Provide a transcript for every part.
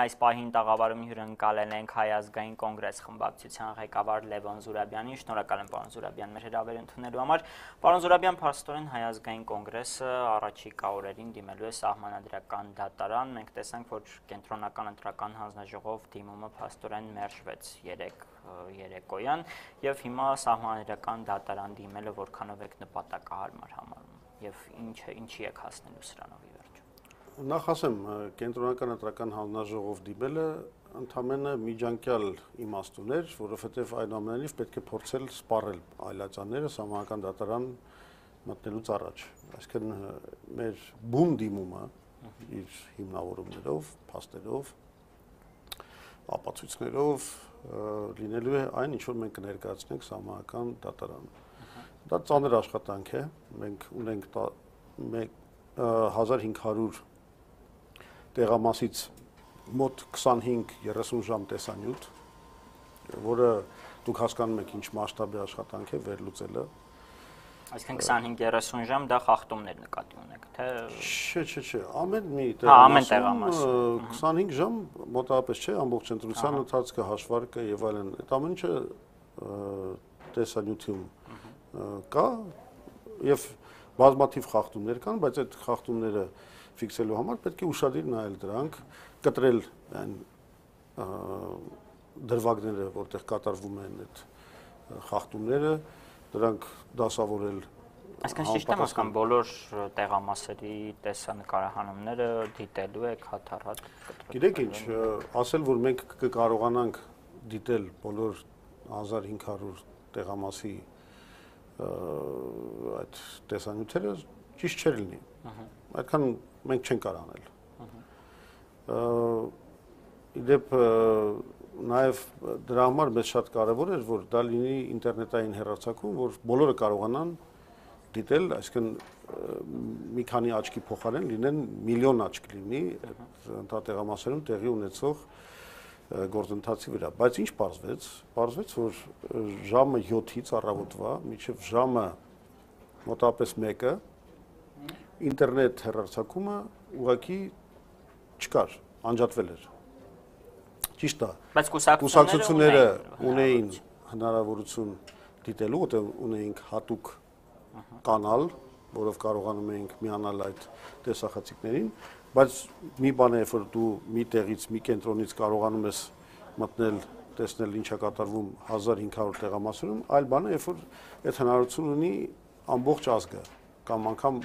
Այս պահին տաղավարում հյուրընկալել ենք Հայ ազգային կոնգրես խմբակցության ղեկավար Լևոն Զուրաբյանին։ Շնորհակալ եմ պարոն Զուրաբյան մեր հրավեր ընդունելու համար։ Պարոն Զուրաբյան, փաստորեն Հայ ազգային կոնգրեսը առաջիկա օրերին դիմելու է սահմանադրական դատարան։ Մենք տեսանք, որ կենտրոնական ընտրական հանձնաժողով դիմումը փաստորեն մերժվեց 3 երեկոյան եւ հիմա սահմանադրական դատարան դիմելը որքանով եք նպատակահարմար համարում եւ ինչ ինչի եք հասնելու սրանով Նախ ասեմ, կենտրոնական ընտրական հանձնաժողով դիմելը ընդամենը միջանկյալ իմաստ ուներ, որովհետև այնուամենայնիվ պետք է փորձել սպառել այլացանները սահմանական դատարան մտնելուց առաջ։ Այսինքն մեր բուն դիմումը իր հիմնավորումներով, փաստերով, ապացույցներով լինելու է այն, ինչ որ մենք կներկայացնենք սահմանական դատարանում։ Դա ծանր աշխատանք է։ Մենք ունենք 1500 տեղամասից մոտ 25-30 ժամ տեսանյութ, որը դուք հասկանում եք ինչ մասշտաբի աշխատանք է վերլուծելը։ Այսինքն 25-30 ժամ դա խախտումներ նկատի ունեք, թե Չէ, չէ, չէ, ամեն մի տեղամասում 25 ժամ մոտավորապես չէ, ամբողջ ընտրության ընթացքը, հաշվարկը եւ այլն, այդ ամեն ինչը տեսանյութում կա եւ բազմաթիվ խախտումներ կան, բայց այդ խախտումները ֆիքսելու համար պետք է ուշադիր նայել դրանք, կտրել այն դրվագները, որտեղ կատարվում են այդ խախտումները, դրանք դասավորել Այսինքն ճիշտ եմ ասում, բոլոր տեղամասերի տեսանկարահանումները դիտելու եք հաթառատ։ Գիտեք ինչ, ասել որ մենք կկարողանանք դիտել բոլոր 1500 տեղամասի այդ տեսանյութերը ճիշտ չէր լինի։ Այդքան մենք չենք կարող անել։ Իդեպ նաև դրա համար մեզ շատ կարևոր էր, որ դա լինի ինտերնետային հեռարձակում, որ բոլորը կարողանան դիտել, այսինքն մի քանի աչքի փոխարեն լինեն միլիոն աչք լինի ընդհատեղամասերում տեղի ունեցող գործընթացի վրա։ Բայց ինչ պարզվեց։ Պարզվեց, որ ժամը 7-ից առավոտվա մինչև ժամը մոտավորապես 1-ը ինտերնետ հեռարձակումը ուղակի չկար, անջատվել էր։ Ճիշտ է։ Բայց կուսակցությունները ունեին հնարավորություն դիտելու, որտեղ ունեինք հատուկ կանալ, որով կարողանում էինք միանալ այդ տեսախցիկներին, բայց մի բան է, որ դու մի տեղից, մի կենտրոնից կարողանում ես մտնել տեսնել ինչա կատարվում 1500 տեղամասերում, այլ բան է, երբ որ այդ հնարավորություն ունի ամբողջ ազգը կամ անգամ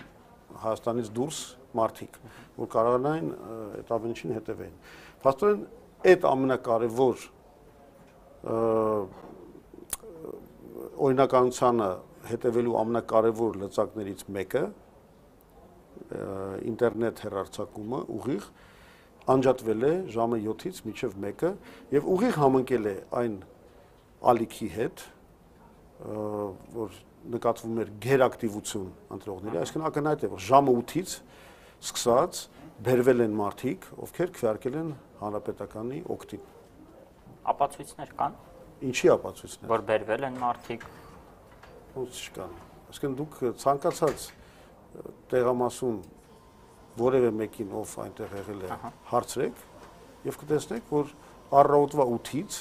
Հայաստանից դուրս մարդիկ, որ կարողանային այդ ամենին հետևեն։ Փաստորեն այդ ամենակարևոր օրինականությանը հետևելու ամենակարևոր լծակներից մեկը ինտերնետ հեռարձակումը ուղիղ անջատվել է ժամը 7-ից մինչև 1-ը եւ ուղիղ համընկել է այն ալիքի հետ որ նկատվում էր գերակտիվություն ընտրողների, այսինքն ակնհայտ է, որ ժամը 8-ից սկսած բերվել են մարդիկ, ովքեր քվեարկել են հանրապետականի օկտին։ Ապացույցներ կան։ Ինչի ապացույցներ։ Որ բերվել են մարդիկ։ Ոնց չկան։ Այսինքն դուք ցանկացած տեղամասում որևէ մեկին ով այնտեղ եղել է, հարցրեք եւ կտեսնեք, որ առավոտվա 8-ից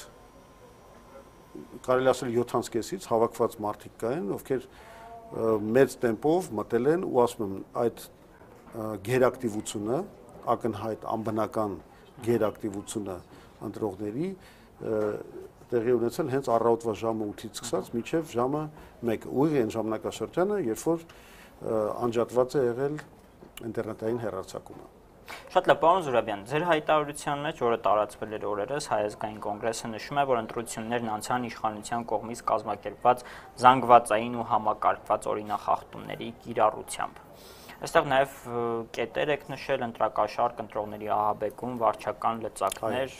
կարելի ասել 7-ից կեսից հավաքված մարդիկ կային, ովքեր մեծ տեմպով մտել են ու ասում եմ այդ գերակտիվությունը, ակնհայտ անբնական գերակտիվությունը ընտրողների տեղի ունեցել հենց առավոտվա ժամը 8-ից սկսած մինչև ժամը 1 ուղիղ այն ժամանակաշրջանը, երբ որ անջատված է եղել ինտերնետային հեռարձակումը։ Շատ լավ, պարոն Զուրաբյան, ձեր հայտարարության մեջ, որը տարածվել էր օրերս, Հայազգային կոնգրեսը նշում է, որ ընտրություններն անցան իշխանության կողմից կազմակերպված զանգվածային ու համակարգված օրինախախտումների կիրառությամբ։ Այստեղ նաև կետեր եք նշել ընտրակաշարք ընտրողների ահաբեկում, վարչական լծակներ։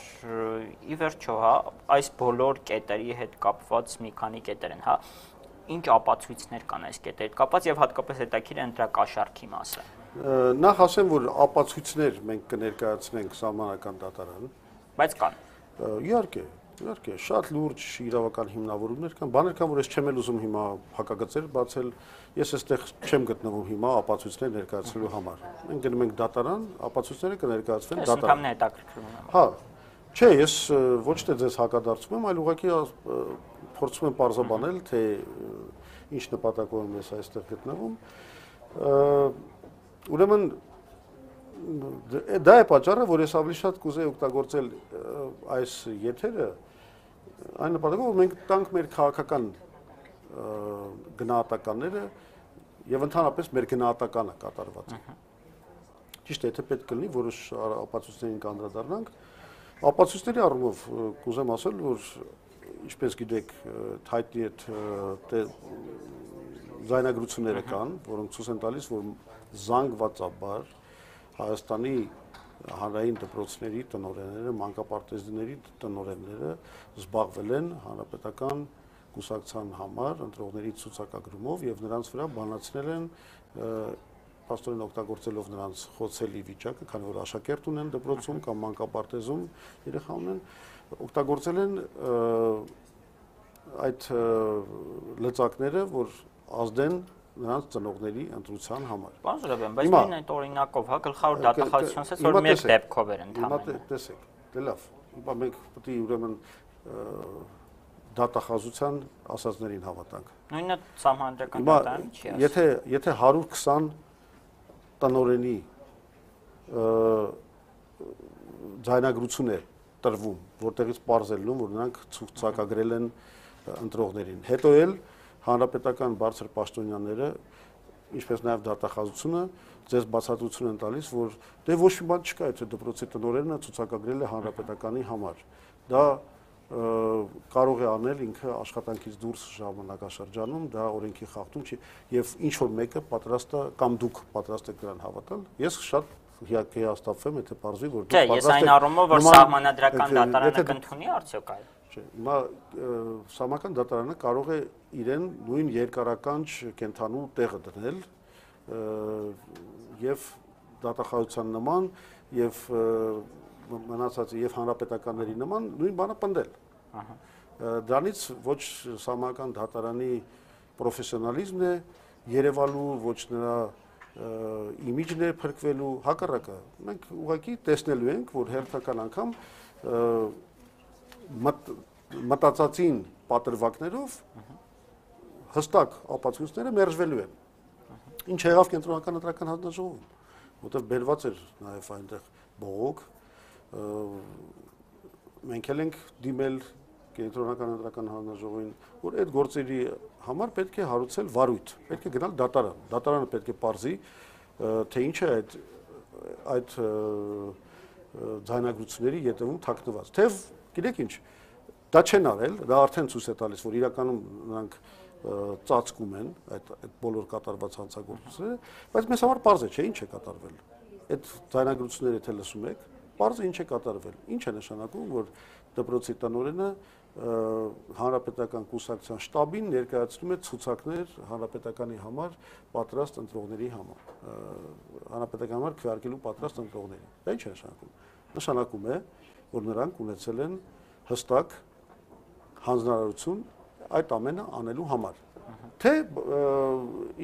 Ի վերջո, հա, այս բոլոր կետերի հետ կապված մի քանի կետեր են, հա ինչ ապացույցներ կան այս կետերի կապված եւ հատկապես հետաքրիր ընտրակաշարքի մասը նախ ասեմ, որ ապացույցներ մենք կներկայացնենք սահմանական դատարան, բայց կան։ Իհարկե, իհարկե, շատ լուրջ իրավական հիմնավորումներ կան, բաներ կան, որ ես չեմ էլ ուզում հիմա հակագծեր բացել, ես այստեղ չեմ գտնվում հիմա ապացույցներ ներկայացնելու համար։ Մենք գնում ենք դատարան, ապացույցները կներկայացվեն դատարան։ Հա, Չէ, ես ոչ թե ձեզ հակադարձում եմ, այլ ուղղակի փորձում եմ parzabanել, թե ինչ նպատակով եմ ես այստեղ գտնվում։ Ուրեմն դա է պատճառը, որ ես ավելի շատ կուզեի օգտագործել այս եթերը այն նպատակով, որ մենք տանք մեր քաղաքական գնահատականները եւ ընդհանրապես մեր գնահատականը կատարված։ Ճիշտ է, եթե պետք կլինի որոշ ապացույցներին կանդրադառնանք, ապացույցների առումով կուզեմ ասել, որ ինչպես գիտեք, հայտնի է զայնագրությունները կան, որոնք ցույց են տալիս, որ զանգվածաբար Հայաստանի հանրային դպրոցների տնօրենները, մանկապարտեզների տնօրենները զբաղվել են հանրապետական կուսակցության համար ընտրողների ցուցակագրումով եւ նրանց վրա բանացնել են պաստորեն օգտագործելով նրանց խոցելի վիճակը, քանի որ աշակերտ ունեն դպրոցում կամ մանկապարտեզում երեխա ունեն, օգտագործել են այդ լծակները, որ ազդեն նրանց ծնողների ընտրության համար։ Պարոն Զուրաբյան, բայց նույն այդ օրինակով, հա, գլխավոր դատախազությունն ասես, որ մեկ դեպքով էր ընդհանրապես։ Հիմա տեսեք, դե լավ։ Հիմա մենք պետք է ուրեմն դատախազության ասածներին հավատանք։ Նույնը համանդրական դատան չի ասում։ Եթե եթե 120 տնորենի ձայնագրություն է տրվում, որտեղից parzելնում, որ նրանք ցուցակագրել են ընտրողներին։ Հետո էլ հանրապետական բարձր պաշտոնյաները, ինչպես նաև դատախազությունը ձեզ բացատրություն են տալիս, որ դե ոչ մի բան չկա, եթե դպրոցի տնօրենը ցուցակագրել է հանրապետականի համար։ Դա կարող է անել ինքը աշխատանքից դուրս ժամանակաշրջանում, դա օրենքի խախտում չի եւ ինչ որ մեկը պատրաստ է կամ դուք պատրաստ եք դրան հավատալ։ Ես շատ հիաստափվեմ, եթե բարձի որ դուք պատրաստ եք։ Չէ, ես այն առումով որ սահմանադրական դատարանը կընդունի արդյոք այլ։ Չէ, հիմա սահմանական դատարանը կարող է իրեն նույն երկարականչ կենթանու տեղը դնել եւ դատախազության նման եւ մնացածը եւ հանրապետականների նման նույն բանը պնդել։ Ահա։ Դրանից ոչ սահմանական դատարանի պրոֆեսիոնալիզմն է Երևալու, ոչ նրա իմիջն է փրկվելու հակառակը։ Մենք ուղղակի տեսնելու ենք, որ հերթական անգամ մտ, մտածածին պատրվակներով հստակ ապացույցները մերժվելու են։ Ինչ եղավ կենտրոնական ընտրական հանձնաժողովում, որտեղ բերված էր նաև այնտեղ բողոք, մենք էլ ենք դիմել կենտրոնական ընտրական հանձնաժողովին, որ այդ գործերի համար պետք է հարուցել վարույթ, պետք է գնալ դատարան։ Դատարանը պետք է ողրզի, թե ինչ է այդ այդ ձայնագրությունների յետևում թաքնված։ Թեև գիտեք ինչ, դա չեն արել, դա արդեն ցույց է տալիս, որ իրականում նրանք ծածկում են այդ այդ բոլոր կատարված հանցագործությունները, բայց մեզ համար པարզ է, չէ, ինչ է կատարվել։ Այդ ձայնագրությունները եթե լսում եք, Պարզը ինչ է կատարվել։ Ինչ է նշանակում, որ դպրոցի տնօրենը հանրապետական կուսակցության շտաբին ներկայացնում է ցուցակներ հանրապետականի համար պատրաստ ընտրողների համար հանրապետական համար քվեարկելու պատրաստ ընտրողների։ Դա ինչ է նշանակում։ Նշանակում է, որ նրանք ունեցել են հստակ հանձնարարություն այդ ամենը անելու համար։ Թե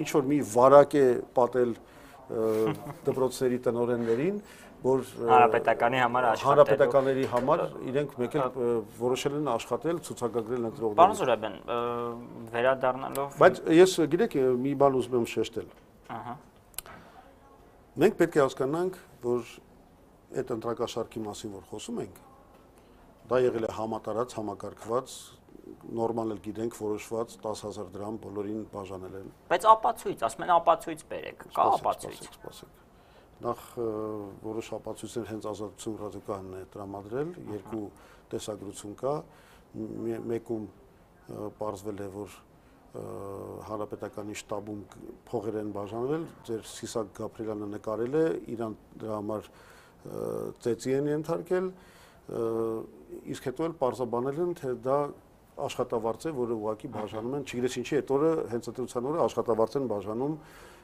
ինչ որ մի վարակ է պատել դպրոցների տնօրեններին, որ հանրապետականի համար աշխատել հանրապետականների համար իրենք մեկ էլ որոշել են աշխատել ցուցակագրել ընտրողներին։ Պարոն Զուրաբյան, վերադառնալով Բայց ես գիտեք մի բան ուզում եմ շեշտել։ Ահա։ Մենք պետք է հասկանանք, որ այդ ընտրակաշարքի մասին որ խոսում ենք, դա եղել է համատարած, համակարգված նորմալ էլ գիտենք որոշված 10000 դրամ բոլորին բաժանել են։ Բայց ապացույց, ասում են ապացույց բերեք, կա ապացույց։ Սպասեք, սպասեք նախ որոշ ապացույցներ հենց ազատություն ռադիկալն է տրամադրել, երկու տեսագրություն կա, մեկում պարզվել է, որ հանրապետականի շտաբում փողեր են բաժանվել, ձեր Սիսակ Գաբրիելյանը նկարել է, իրան դրա համար ծեծի են ենթարկել, իսկ հետո էլ պարզաբանել են, թե դա աշխատավարձ է, որը ուղակի բաժանում են, չգիտես ինչի, այդ օրը հենց ընտրության օրը աշխատավարձ են բաժանում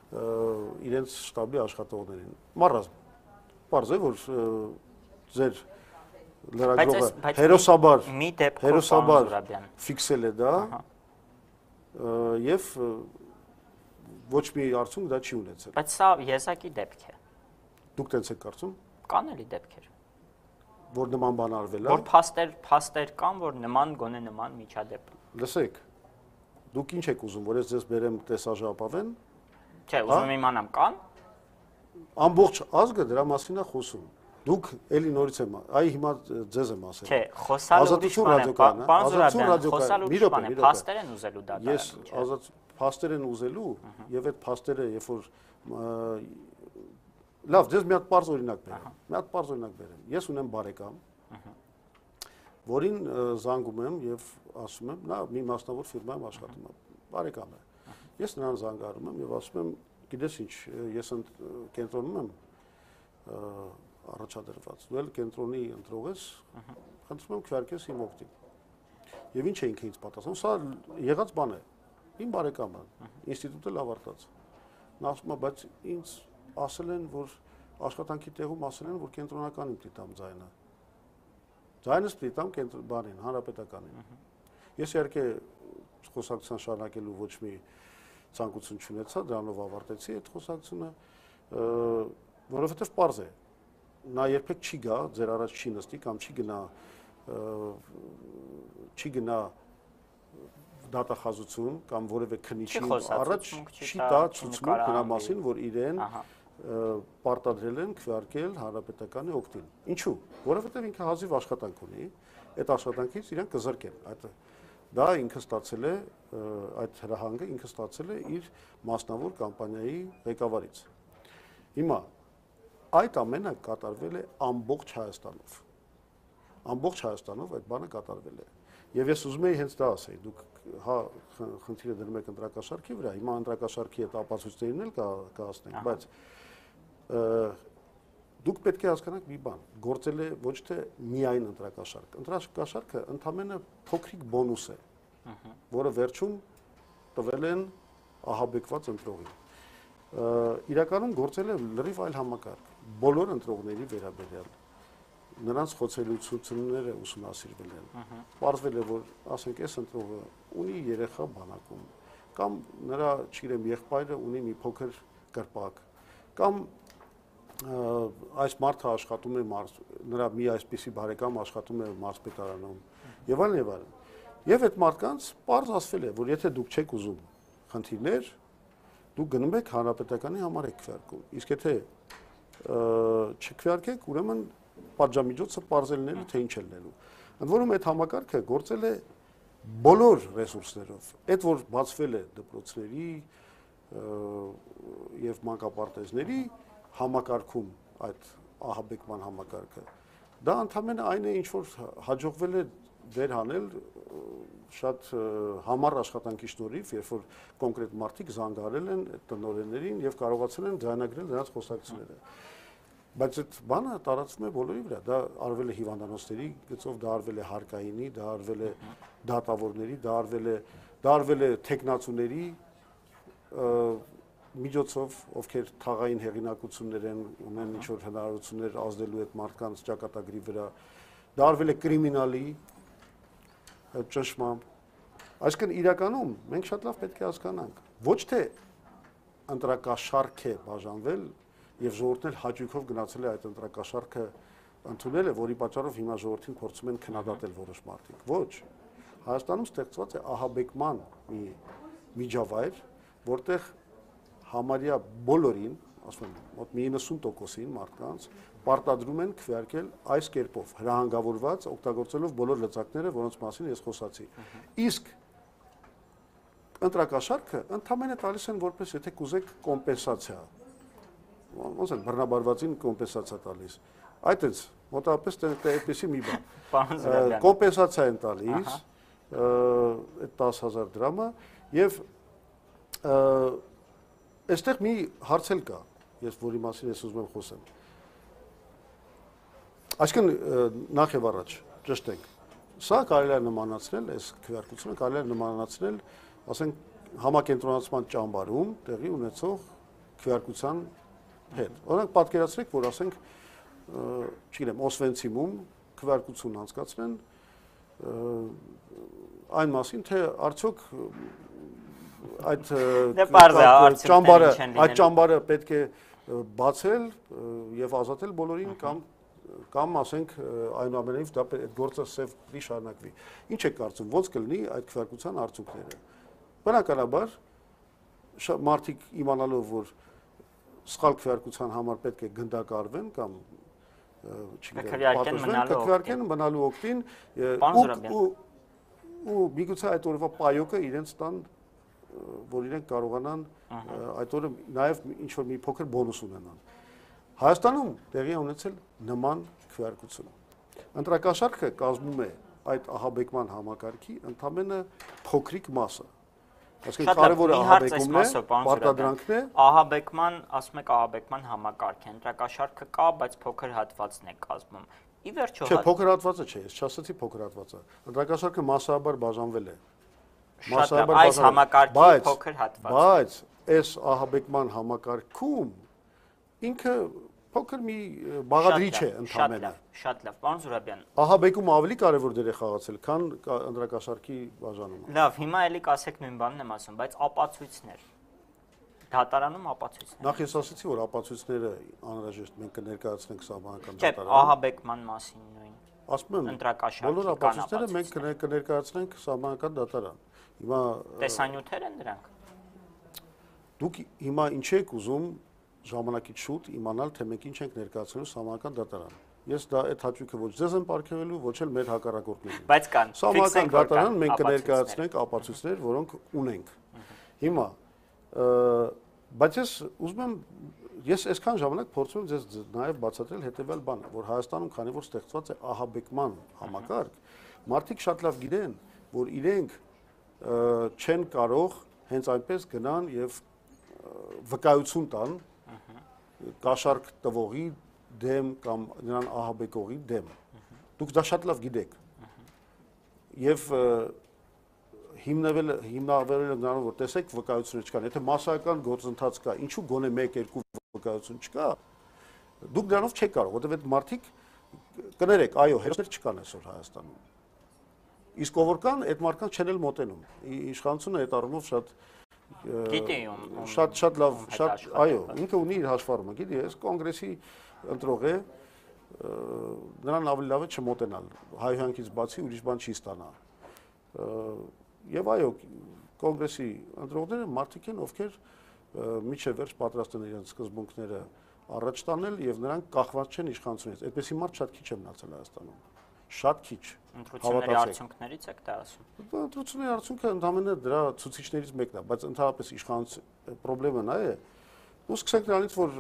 իրենց շտաբի աշխատողներին։ Մարզում։ Պարզ է, որ ձեր լրագրողը հերոսաբար հերոսաբար ֆիքսել է դա եւ ոչ մի արդյունք դա չի ունեցել։ Բայց սա եզակի դեպք է։ Դուք տենց եք կարծում։ Կան էլի դեպքեր։ որ նման բան արվել է։ Որ փաստեր, փաստեր կան, որ նման գոնե նման միջադեպ։ Լսեք, դուք ինչ եք ուզում, որ ես ձեզ բերեմ տեսաժապավեն։ Չէ, ուզում եմ իմանամ կան։ Ամբողջ ազգը դրա մասին է խոսում։ Դուք էլի նորից եմ, այ հիմա ձեզ եմ ասել։ Չէ, խոսալու Ազատություն պարոն Ազատություն խոսալու մի րոպե, մի րոպե։ փաստեր են ուզելու դա Ես դարան, չէ։ ազատ փաստեր են ուզելու եւ այդ փաստերը երբ որ լավ, ձեզ մի հատ པարզ օրինակ բերեմ։ Մի հատ པարզ օրինակ բերեմ։ Ես ունեմ բարեկամ, որին զանգում եմ եւ ասում եմ, նա մի մասնավոր ֆիրմայում աշխատում է։ Բարեկամ է։ Ես նրան զանգարում եմ եւ ասում եմ, գիտես ինչ, ես ընդ կենտրոնում եմ առաջադրված։ Դու էլ կենտրոնի ընտրող ես, խնդրում եմ քվարկես իմ օգտին։ Եվ ինչ է ինքը ինձ պատասխանում։ Սա եղած բան է։ Իմ բարեկամը ինստիտուտը ավարտած։ Նա ասում է, բայց ինձ ասել են, որ աշխատանքի տեղում ասել են, որ կենտրոնականին պիտի տամ ձայնը։ Ձայնս պիտի տամ կենտրոն բանին, հանրապետականին։ Ես իհարկե խոսակցության շարունակելու ոչ մի ցանկություն չունեցա, դրանով ավարտեցի այդ խոսակցությունը, որովհետև པարզ է։ Նա երբեք չի գա, ձեր առաջ չի նստի կամ չի գնա չի գնա դատախազություն կամ որևէ քննիչի առաջ չի տա, ցուցմունք նրա մասին, որ իրեն պարտադրել են քվարկել հանրապետականի օգտին։ Ինչու՞։ Որովհետև ինքը հազիվ աշխատանք ունի, այդ աշխատանքից իրեն կզրկեն։ Այդ դա ինքը ստացել է այդ հրահանգը ինքը ստացել է իր մասնավոր կամպանիայի ղեկավարից։ Հիմա այդ ամենը կատարվել է ամբողջ Հայաստանով։ Ամբողջ Հայաստանով այդ բանը կատարվել է։ Եվ ես ուզում եի հենց դա ասեի, դուք հա խնդիրը դնում եք ընտրակաշարքի վրա, հիմա ընտրակաշարքի այդ ապացույցներին էլ կհասնենք, բայց դուք պետք է հասկանաք մի բան, գործել է ոչ թե միայն ընտրակաշարք։ Ընտրակաշարքը ընդամենը փոքրիկ բոնուս է, որը վերջում տվել են ահաբեկված ընտրողին։ Իրականում գործել է լրիվ այլ համակարգ, բոլոր ընտրողների վերաբերյալ նրանց խոցելիությունները ուսումնասիրվել են։ Պարզվել է, որ ասենք այս ընտրողը ունի երեխա բանակում կամ նրա, չգիտեմ, եղբայրը ունի մի փոքր կրպակ կամ այս մարդը աշխատում է մարս, նրա մի այսպիսի բարեկամ աշխատում է մարզպետարանում եւ այլն եւ այլն։ Եվ այդ մարդկանց པարզ ասվել է, որ եթե դուք չեք ուզում խնդիրներ, դուք գնում եք հանրապետականի համար եք քվարկում։ Իսկ եթե չքվարկեք, ուրեմն պատժամիջոցը parzելնելու թե ինչ է լինելու։ Ընդ որում այդ համակարգը գործել է բոլոր ռեսուրսներով։ Այդ որ բացվել է դպրոցների եւ մանկապարտեզների համակարգում այդ ահաբեկման համակարգը դա ընդամենը այն է ինչ որ հաջողվել է դեր հանել շատ համառ աշխատանքի շնորհիվ, երբ որ կոնկրետ մարդիկ զանգարել են տնօրեններին եւ կարողացել են ձայնագրել նրանց խոսակցությունները։ Բայց այդ բանը տարածվում է բոլորի վրա։ Դա արվել է հիվանդանոցների գծով, դա արվել է հարկայինի, դա արվել է դատավորների, դա արվել է դա արվել է տեխնացուների միջոցով, ովքեր թաղային հեղինակություններ են, ունեն ինչ որ հնարավորություններ ազդելու այդ մարդկանց ճակատագրի վրա։ Դա արվել է կրիմինալի այդ ճնշմամբ։ Այսինքն իրականում մենք շատ լավ պետք է հասկանանք, ոչ թե ընտրակաշարք է բաժանվել եւ ժողովուրդն էլ հաճույքով գնացել է այդ ընտրակաշարքը ընդունել է, որի պատճառով հիմա ժողովրդին փորձում են քննադատել որոշ մարդիկ։ Ոչ։ Հայաստանում ստեղծված է ահաբեկման մի միջավայր, որտեղ համարյա բոլորին, ասում եմ, մոտ մի 90%-ին մարդկանց պարտադրում են քվեարկել այս կերպով, հրահանգավորված, օգտագործելով բոլոր լծակները, որոնց մասին ես խոսացի։ Իսկ ընտրակաշարքը ընդհանրապես տալիս են որպես եթե կուզեք կոմպենսացիա ոնց են բռնաբարվածին կոմպենսացիա տալիս։ Այդ էս մոտավորապես այդպեսի մի բան։ Կոմպենսացիա են տալիս այդ 10000 դրամը եւ այստեղ մի հարց էլ կա, ես որի մասին ես ուզում եմ խոսեմ։ Այսինքն նախ եւ առաջ ճշտենք։ Սա կարելի է նմանացնել, այս քվեարկությունը կարելի է նմանացնել, ասենք համակենտրոնացման ճամբարում տեղի ունեցող քվեարկության հետ։ Օրինակ պատկերացրեք, որ ասենք, չգիտեմ, Օսվենցիմում քվեարկություն անցկացնեն այն մասին, թե արդյոք այդ Դե ճամբարը, այդ ճամբարը պետք է բացել եւ ազատել բոլորին կամ կամ ասենք այնուամենայնիվ դա այդ գործը սև դի շարունակվի։ Ինչ է կարծում, ո՞նց կլինի այդ քվեարկության արդյունքները։ Բնականաբար մարդիկ իմանալով որ սխալ քվեարկության համար պետք է գնդակարվեն կամ չգիտեմ, կքվեարկեն մնալու օկտին ու ու միգուցե այդ օրվա պայոկը իրենց տան որ իրենք կարողանան այդ օրը նաև ինչ որ մի փոքր բոնուս ունենան։ Հայաստանում տեղի ունեցել նման քվեարկություն։ Ընտրակաշարքը կազմում է այդ ահաբեկման համակարգի ընդամենը փոքրիկ մասը։ Այսինքն կարևորը ահաբեկումն է, պարտադրանքն է։ Ահաբեկման, ասում եք ահաբեկման համակարգ է, ընտրակաշարքը կա, բայց փոքր հատվածն է կազմում։ Ի վերջո Չէ, փոքր հատվածը չէ, ես չասացի փոքր հատվածը։ Ընտրակաշարքը massաբար բաժանվել է։ Massաբար այս համակարգի փոքր հատված։ Բայց այս ահաբեկման համակարգում ինքը փոքր մի բաղադրիչ է ընդհանրապես։ Շատ լավ, պարոն Զուրաբյան։ Ահաբեկումը ավելի կարևոր դեր է խաղացել, քան ընտրակաշարքի բաժանումը։ Լավ, հիմա էլի կասեք նույն բանն եմ ասում, բայց ապացույցներ դատարանում ապացույցներ։ Նախ ես ասացի, որ ապացույցները անհրաժեշտ մենք կներկայացնենք սահմանական դատարանում։ Չէ, ահաբեկման մասին նույն։ Ասում եմ, բոլոր ապացույցները մենք կներկայացնենք սահմանական դատարան։ Հիմա տեսանյութեր են դրանք։ Դուք հիմա ինչ եք ուզում ժամանակից շուտ իմանալ, թե մենք ինչ ենք ներկայացնում սահմանական դատարան։ Ես դա այդ հաճույքը ոչ ձեզ եմ ապարգևելու, ոչ էլ մեր հակառակորդներին։ Բայց կան։ Սահմանական դատարան մենք կներկայացնենք ապացույցներ, որոնք ունենք։ Հիմա բայց ես ուզում եմ ես այսքան ժամանակ փորձում եմ ձեզ նաև բացատրել հետեւյալ բանը, որ Հայաստանում քանի որ ստեղծված է ահաբեկման համակարգ, մարդիկ շատ լավ գիտեն, որ իրենք չեն կարող հենց այնպես գնան եւ վկայություն տան կաշառք տվողի դեմ կամ նրան ահաբեկողի դեմ։ Դուք դա շատ լավ գիտեք։ Եվ հիմնվել հիմնավորել նրանով որ տեսեք վկայություններ չկան։ Եթե massական գործընթաց կա, ինչու գոնե 1-2 վկայություն չկա, դուք դրանով չեք կարող, որովհետև այդ մարդիկ կներեք, այո, հերոսներ չկան այսօր Հայաստանում։ Իսկ ով որ կան, այդ մարդկանց չեն էլ մոտենում։ Իշխանությունը այդ առումով շատ գիտեի ում շատ շատ լավ շատ այո ինքը ունի իր հաշվառումը գիտի ես կոնգրեսի ընտրող է նրան ավելի լավ է չմոտենալ հայհյանքից բացի ուրիշ բան չի ստանա եւ այո կոնգրեսի ընտրողները մարդիկ են ովքեր միջև վերջ պատրաստ են իրենց սկզբունքները առաջ տանել եւ նրանք կախված չեն իշխանությունից այդպեսի մարդ շատ քիչ է մնացել Հայաստանում շատ քիչ ընտրությունների արդյունքներից եք դա ասում։ Ընտրությունների արդյունքը ընդհանրապես դրա ցուցիչներից մեկն է, բայց ընդհանրապես իշխանության խնդրեմը նա է, ու սկսենք նրանից, որ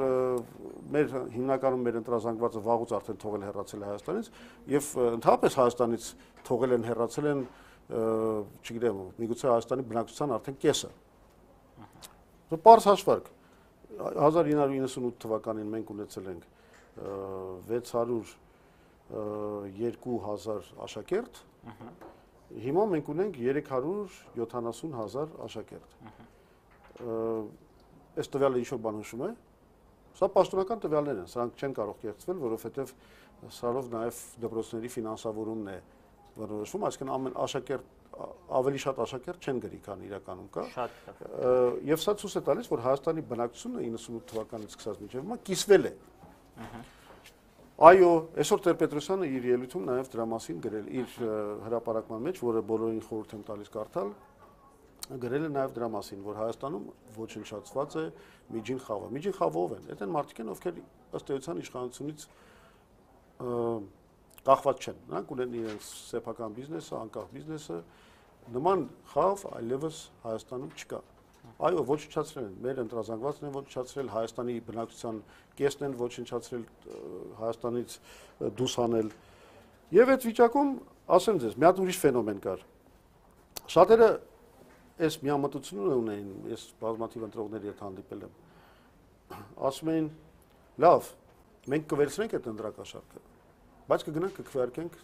մեր հիմնականում մեր ընտրազանգվածը վաղուց արդեն թողել հեռացել է Հայաստանից եւ ընդհանրապես Հայաստանից թողել են հեռացել են չգիտեմ, միգուցե Հայաստանի բնակչության արդեն կեսը։ Դա པարս հաշվարկ 1998 թվականին մենք ունեցել ենք 600 2000 աշակերտ։ Հիմա մենք ունենք 370.000 աշակերտ։ Այս տվյալը ինչ որ բան հուշում է։ Սա պաշտոնական տվյալներ են, սրանք չեն կարող կեղծվել, որովհետև սարով նաև դպրոցների ֆինանսավորումն է որոշվում, այսինքն ամեն աշակերտ ավելի շատ աշակերտ չեն գրի, քան իրականում կա։ Շատ։ Եվ սա ցույց է տալիս, որ Հայաստանի բնակչությունը 98 թվականից սկսած մինչև հիմա կիսվել է։ Ահա Այո, այսօր Տեր-Պետրոսյանը իր ելույթում նաև դրա մասին գրել իր հրապարակման մեջ, որը բոլորին խորհուրդ եմ տալիս կարդալ, գրել է նաև դրա մասին, որ Հայաստանում ոչնչացված է միջին խավը։ Միջին խավը ով են։ Այդ են մարդիկ են, ովքեր ըստ էության իշխանությունից կախված չեն։ Նրանք ունեն իրենց սեփական բիզնեսը, անկախ բիզնեսը։ Նման խավ այլևս Հայաստանում չկա։ Այո, ոչնչացրել են։ Մեր ընտրազանգվածն են ոչնչացրել, Հայաստանի բնակչության կեսն են ոչնչացրել, Հայաստանից դուրս հանել։ Եվ այդ վիճակում, ասեմ ձեզ, մի հատ ուրիշ ֆենոմեն կար։ Շատերը այս միամտությունը ունեին, ես բազմաթիվ ընտրողների հետ հանդիպել եմ։ Ասում էին, լավ, մենք կվերցնենք այդ ընտրակաշառքը, բայց կգնանք կքվարկենք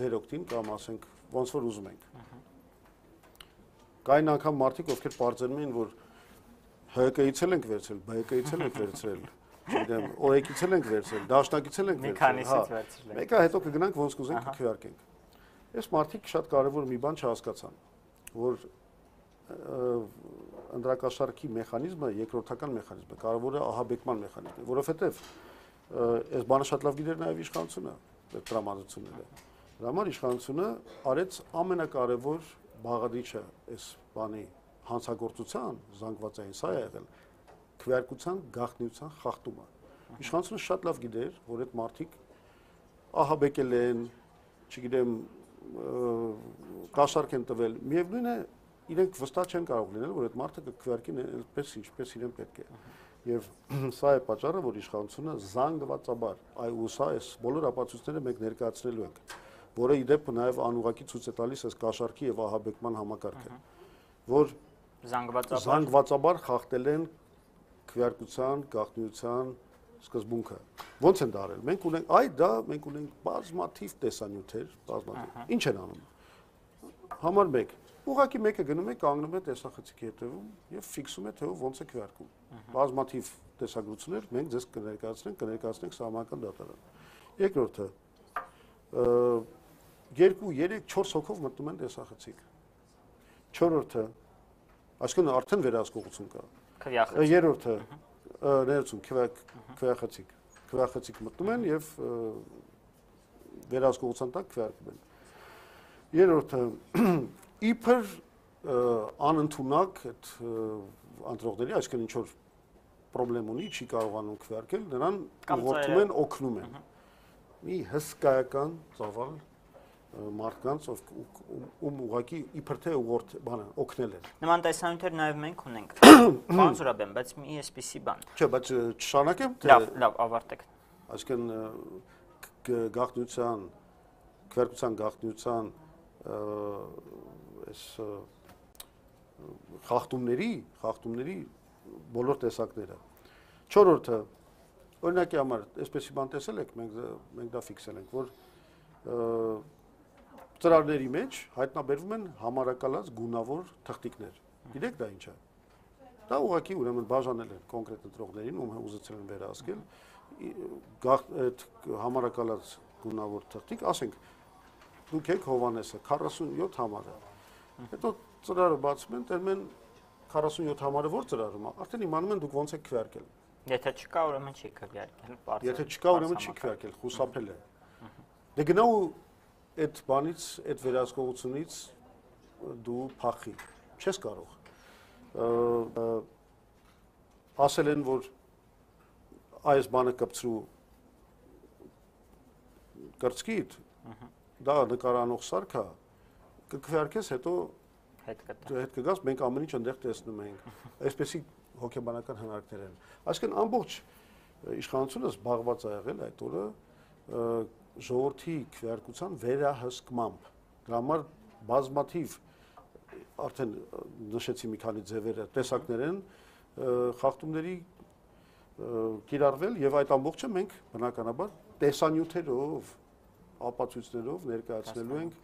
ձեր օգտին կամ ասենք ոնց որ ուզում ենք։ Ահա Կային անգամ մարդիկ, ովքեր ողջունում էին, որ ՀԿ-ից էլ ենք վերցրել, ԲՀԿ-ից էլ ենք վերցրել, չգիտեմ, ՕԵԿ-ից էլ ենք վերցրել, դաշնակից էլ ենք վերցրել։ Մի քանիսից հա, վերցրել Մեկը հետո կգնանք ոնց կուզենք կքվարկենք։ Այս մարդիկ շատ կարևոր մի բան չհասկացան, որ ընդրակաշարքի մեխանիզմը երկրորդական մեխանիզմ է, կարևորը ահաբեկման մեխանիզմ է, որովհետև այս բանը շատ լավ գիտեր նաև իշխանությունը, այդ տրամադրությունները։ Դրա համար իշխանությունը արեց ամենակարևոր բաղադրիչը այս բանի հանցագործության զանգվածային սա է եղել քվեարկության գաղտնիության խախտումը։ Իշխանությունը շատ լավ գիտեր, որ այդ մարդիկ ահաբեկել են, չգիտեմ, կաշառք են տվել։ Միևնույն է, իրենք վստահ չեն կարող լինել, որ այդ մարդը կքվեարկին այնպես ինչպես իրեն պետք է։ Եվ սա է պատճառը, որ իշխանությունը զանգվածաբար, այ ու սա այս բոլոր ապացույցները մենք ներկայացնելու ենք, որը իդեպ նաև անուղակի ցույց է տալիս այս կաշառքի եւ ահաբեկման համակարգը, որ զանգվածաբար զանգվածաբար խախտել են քվեարկության, գաղտնիության սկզբունքը։ Ոնց են դա արել։ Մենք ունենք, այ դա մենք ունենք բազմաթիվ տեսանյութեր, բազմաթիվ։ Ինչ են անում։ Համար 1 Ուղղակի մեկը գնում է, կանգնում է տեսախցիկի հետևում եւ ֆիքսում է թե ոնց է քվեարկում։ Բազմաթիվ տեսագրություններ մենք ձեզ կներկայացնենք, կներկայացնենք սահմանական դատարան։ Երկրորդը 2, 3, 4 հոգով մտնում են տեսախցիկ։ Չորրորդը այսինքն արդեն վերահսկողություն կա։ քվեախցիկ։ Երրորդը ներեցում քվեախցիկ։ Քվեախցիկ մտնում են եւ վերահսկողության տակ քվեարկում են։ Երրորդը իբր անընդունակ այդ ընտրողների, այսինքն ինչ որ խնդրեմ ունի, չի կարողանում քվեարկել, նրան ուղղորդում են, օգնում են։ Մի հսկայական ծավալ մարդկանց ով ում ուղակի իբր թե ուղորդ բանը օգնել են։ Նման տեսանյութեր նաև մենք ունենք։ Պարոն Զուրաբյան, բայց մի էսպիսի բան։ Չէ, բայց չշանակեմ թե Լավ, լավ, ավարտեք։ Այսինքն գաղտնիության, քվեարկության գաղտնիության այս խախտումների, խախտումների բոլոր տեսակները։ Չորրորդը օրինակի համար, այսպեսի բան տեսել եք, մենք մենք դա ֆիքսել ենք, որ ծրարների մեջ հայտնաբերվում են համարակալած գունավոր թղթիկներ։ Գիտեք դա ինչ է։ Դա ուղղակի ուրեմն բաժանել են կոնկրետ ընտրողներին, ում ուզեցել են վերահսկել, այդ համարակալած գունավոր թղթիկ, ասենք դուք եք Հովանեսը 47 համարը Հետո ծրարը բացում են, տերում են 47 համարը որ ծրարում է, արդեն իմանում են դուք ոնց եք քվեարկել։ Եթե չկա, ուրեմն չի քվեարկել, բարձր։ Եթե չկա, ուրեմն չի քվեարկել, խուսափել է։ Դե գնա ու այդ բանից, այդ վերահսկողությունից դու փախի։ Չես կարող։ Ասել են, որ այս բանը կպցրու կրծքիդ, դա նկարանող սարքա, կքվեարկես, հետո հետ կտա։ Հետ կգաս, մենք ամեն ինչ այնտեղ տեսնում ենք։ Այսպեսի հոգեբանական հնարքներ են։ Այսինքն ամբողջ իշխանությունը զբաղված է եղել այդ օրը ժողովրդի քվեարկության վերահսկմամբ։ համար բազմաթիվ արդեն նշեցի մի քանի ձևերը, տեսակներ են խախտումների կիրառվել եւ այդ ամբողջը մենք բնականաբար տեսանյութերով ապացույցներով ներկայացնելու ենք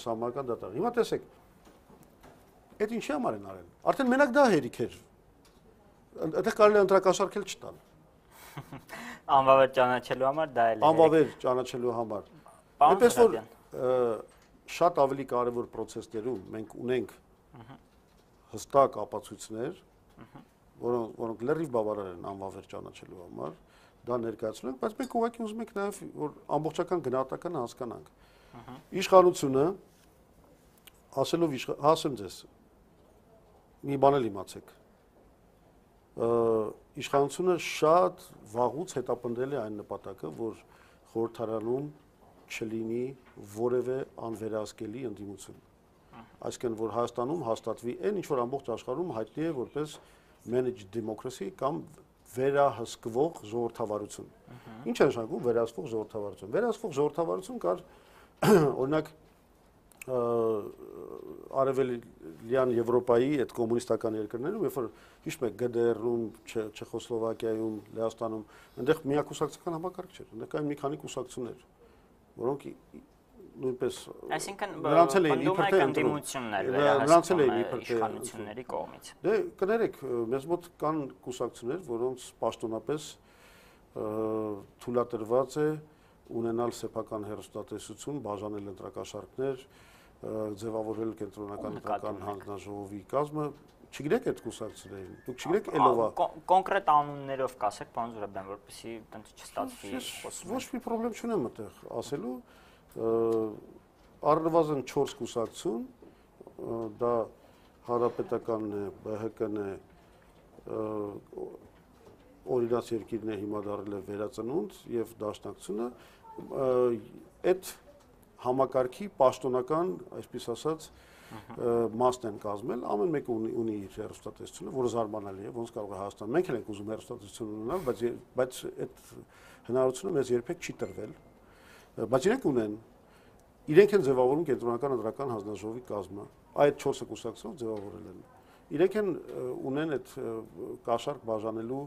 սահմանական դատարան։ Հիմա տեսեք, այդ ինչի համար են արել։ Արդեն մենակ դա հերիք էր։ Այդտեղ կարելի է ընտրակաշառքել չտալ։ Անվավեր ճանաչելու համար դա էլ է։ Անվավեր ճանաչելու համար։ Այնպես որ շատ ավելի կարևոր process-ներում մենք ունենք հստակ ապացույցներ, որոնք որոնք լրիվ բավարար են անվավեր ճանաչելու համար, դա ներկայացնում ենք, բայց մենք ուղղակի ուզում ենք նաև որ ամբողջական գնահատականը հասկանանք։ Իշխանությունը ասելով հասեմ ձեզ մի բան էլ իմացեք իշխանությունը շատ վաղուց հետապնդել է այն նպատակը որ խորհրդարանում չլինի որևէ անվերահսկելի ընդդիմություն այսինքն որ Հայաստանում հաստատվի այն ինչ որ ամբողջ աշխարհում հայտնի է որպես managed democracy կամ վերահսկվող ժողովրդավարություն։ Ինչ է նշանակում վերահսկվող ժողովրդավարություն։ Վերահսկվող ժողովրդավարություն կար օրինակ արևելյան Եվրոպայի այդ կոմունիստական երկրներում, երբ որ հիշում եք ԳԴՌ-ում, Չեխոսլովակիայում, Լեհաստանում, այնտեղ միակուսակցական համակարգ չէր։ Այնտեղ կային մի քանի կուսակցություններ, որոնք նույնպես այսինքն նրանց էլ էին իբր թե ընդդիմություններ նրանց էլ էին իբր թե իշխանությունների կողմից դե կներեք մեզ մոտ կան կուսակցություններ որոնց պաշտոնապես թույլատրված է ունենալ սեփական հերոստատեսություն, բաժանել ընտրակաշարքներ, ձևավորել կենտրոնական ընտրական հանձնաժողովի կազմը, Չգիտեք այդ կուսակցներին։ Դուք չգիտեք Էլովա։ Կոնկրետ անուններով կասեք, պարոն Զուրաբյան, որպեսզի տենց չստացվի խոսքը։ Ոչ մի խնդրեմ չունեմ այդտեղ ասելու առնվազն 4 կուսակցություն դա հարապետականն է, ԲՀԿ-ն է, օրինաց երկիրն է հիմա դարել է վերածնունդ եւ դաշնակցությունը այդ համակարգի պաշտոնական, այսպես ասած, մասն են կազմել, ամեն մեկը ունի ունի իր հերոստատեսությունը, որը զարմանալի է, ոնց կարող է Հայաստան։ Մենք էլ ենք ուզում հերոստատեսություն ունենալ, բայց բայց այդ հնարավորությունը մեզ երբեք չի տրվել։ Բայց իրենք ունեն իրենք են ձևավորում կենտրոնական ընտրական հանձնաժողովի կազմը։ Այդ 4 կուսակցությունով ձևավորել են։ Իրենք են ունեն այդ կաշառք բաժանելու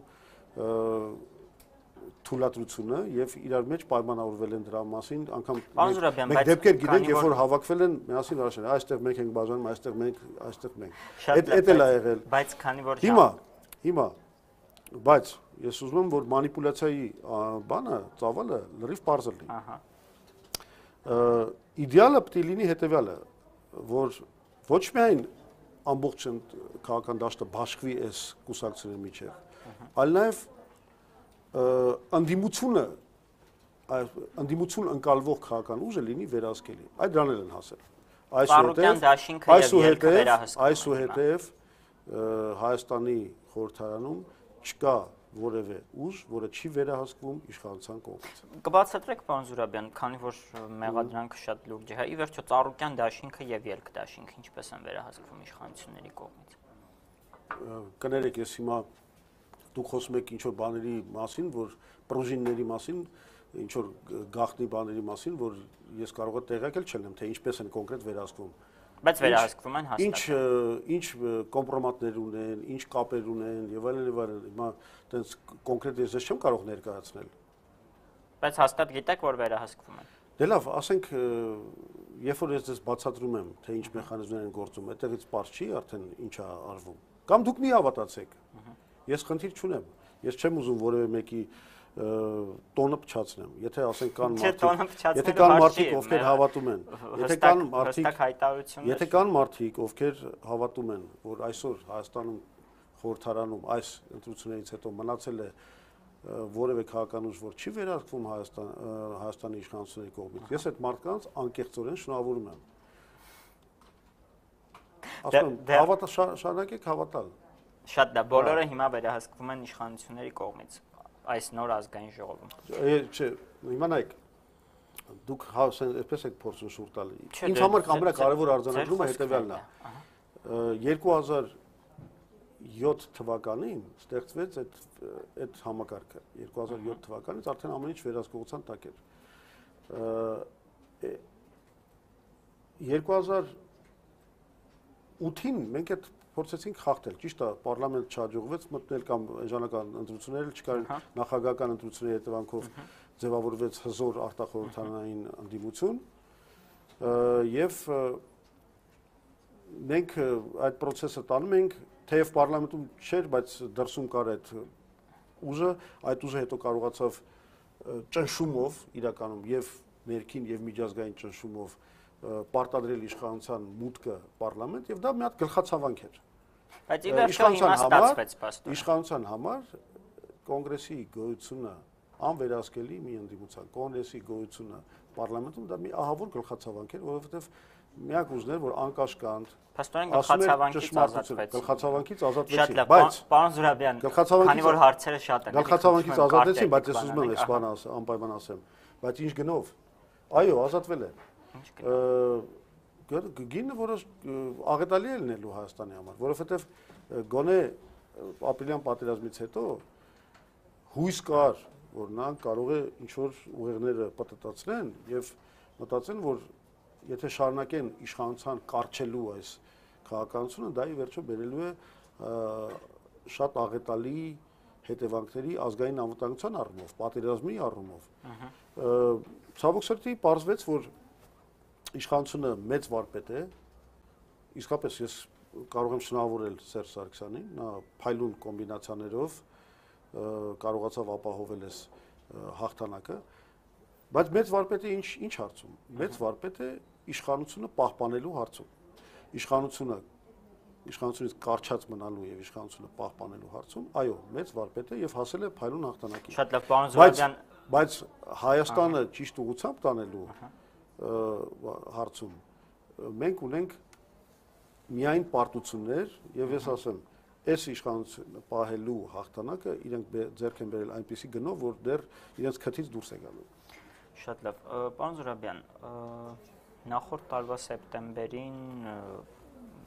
թույլատրությունը եւ իրար մեջ պայմանավորվել են դրա մասին անգամ մենք դեպքեր գիտենք երբ որ հավաքվել են միասին առաջին այստեղ մենք ենք բաժանում այստեղ մենք այստեղ մենք այդ այդ էլ ա եղել բայց քանի որ հիմա հիմա բայց ես ուզում եմ որ մանիպուլյացիայի բանը ծավալը լրիվ པարզ լինի ահա իդեալը պետք է լինի հետեւյալը որ ոչ միայն ամբողջ քաղաքական դաշտը բաշխվի այս կուսակցությունների միջև այլ նաև անդիմությունը անդիմություն ընկալվող քաղաքական ուժը լինի վերահսկելի։ Այդ դրանել են հասել։ Այսուհետև այսուհետև այսուհետև Հայաստանի խորհրդարանում չկա որևէ ուժ, որը չի վերահսկվում իշխանության կողմից։ Կբացատրեք, պարոն Զուրաբյան, քանի որ մեղադրանքը շատ լուրջ է, հա, ի վերջո Ծառուկյան դաշինքը եւ Ելք դաշինքը ինչպես են վերահսկվում իշխանությունների կողմից։ Կներեք, ես հիմա դուք խոսում եք ինչ որ բաների մասին, որ պրոժինների մասին, ինչ որ գախնի բաների մասին, որ ես կարող եմ տեղակել չեմ, թե ինչպես են կոնկրետ վերահսկվում։ Բայց վերահսկվում են հաստատ։ Ինչ ինչ կոմպրոմատներ ունեն, ինչ կապեր ունեն եւ այլն եւ այլն։ Հիմա այտենց կոնկրետ ես չեմ կարող ներկայացնել։ Բայց հաստատ գիտեք, որ վերահսկվում են։ Դե լավ, ասենք երբ որ ես ձեզ բացատրում եմ, թե ինչ մեխանիզմներ են գործում, այդտեղից པարզ չի արդեն ինչա արվում։ Կամ դուք մի հավատացեք։ Ահա Ես խնդիր չունեմ։ Ես չեմ ուզում որևէ մեկի տոնը փչացնեմ։ Եթե ասենք կան մարդիկ, եթե կան մարդիկ, ովքեր հավատում են, եթե կան մարդիկ, եթե կան մարդիկ, ովքեր հավատում են, որ այսօր Հայաստանում խորհրդարանում այս ընտրություններից հետո մնացել է որևէ քաղաքական ուժ, որ չի վերահսկվում Հայաստան Հայաստանի իշխանությունների կողմից։ Ես այդ մարդկանց անկեղծորեն շնորհավորում եմ։ Ասում եմ, հավատա շարունակեք հավատալ։ Շատ դա բոլորը հիմա վերահսկվում են իշխանությունների կողմից այս նոր ազգային ժողովում։ Չէ, հիմա նայեք դուք հասեն այսպես եք փորձում շուրջ տալ։ Ինձ համար ամենակարևոր արձանագրումը հետեւյալն է։ 2007 թվականին ստեղծվեց այդ այդ համակարգը 2007 թվականից արդեն ամեն ինչ վերահսկողության տակ էր 2008-ին մենք այդ փորձեցինք խախտել։ Ճիշտ է, պարլամենտ չհաջողվեց մտնել կամ էժանական ընտրություններ չկար, նախագահական ընտրությունների հետևանքով ձևավորվեց հզոր արտախորհրդանային անդիմություն եւ մենք այդ process-ը տանում ենք, թեև պարլամենտում չէր, բայց դրսում կար այդ ուժը, այդ ուժը հետո կարողացավ ճնշումով իրականում եւ ներքին եւ միջազգային ճնշումով պարտադրել իշխանության մուտքը պարլամենտ եւ դա մի հատ գլխացավանք էր։ Բայց ի վերջո հիմա ստացվեց պաստորը։ Իշխանության համար կոնգրեսի գոյությունը անվերահսկելի մի ընդդիմության կոնգրեսի գոյությունը պարլամենտում դա մի ահավոր գլխացավանք էր, որովհետեւ միակ ուժներ, որ անկաշկանդ Պաստորեն գլխացավանքից ազատվեց։ Գլխացավանքից ազատվեցին, բայց պարոն Զուրաբյան, քանի որ հարցերը շատ են։ Գլխացավանքից ազատվեցին, բայց ես ուզում եմ այս բանը անպայման ասեմ, բայց ինչ գնով։ Այո, ազատվել է։ գինը որը աղետալի է լինելու Հայաստանի համար, որովհետև գոնե ապրիլյան պատերազմից հետո հույս կար, որ նա կարող է ինչ որ ուղեղները պատտացնեն եւ մտածեն, որ եթե շարունակեն իշխանության կարճելու այս քաղաքականությունը, դա ի վերջո բերելու է շատ աղետալի հետևանքների ազգային անվտանգության առումով, պատերազմի առումով։ Ցավոք սրտի պարզվեց, որ իշխանությունը մեծ վարպետ է։ Իսկապես ես կարող եմ շնորհավորել Սերժ Սարգսյանին, նա փայլուն կոմբինացիաներով կարողացավ ապահովել այս հաղթանակը, բայց մեծ վարպետը ինչ ինչ հարցում։ Մեծ վարպետը իշխանությունը պահպանելու հարցում։ Իշխանությունը իշխանությունից կարճած մնալու եւ իշխանությունը պահպանելու հարցում, այո, մեծ վարպետ է եւ հասել է փայլուն հաղթանակի։ Շատ լավ, պարոն Զուրաբյան, բայց Հայաստանը ճիշտ ուղությամբ տանելու հարցում մենք ունենք միայն պարտություններ եւ ես ասեմ, այս իշխանությունը պահելու հաղթանակը իրենք ձեռք են բերել այնպիսի գնով, որ դեռ իրենց քթից դուրս է գալու։ Շատ լավ։ Պարոն Զուրաբյան, նախորդ տարվա սեպտեմբերին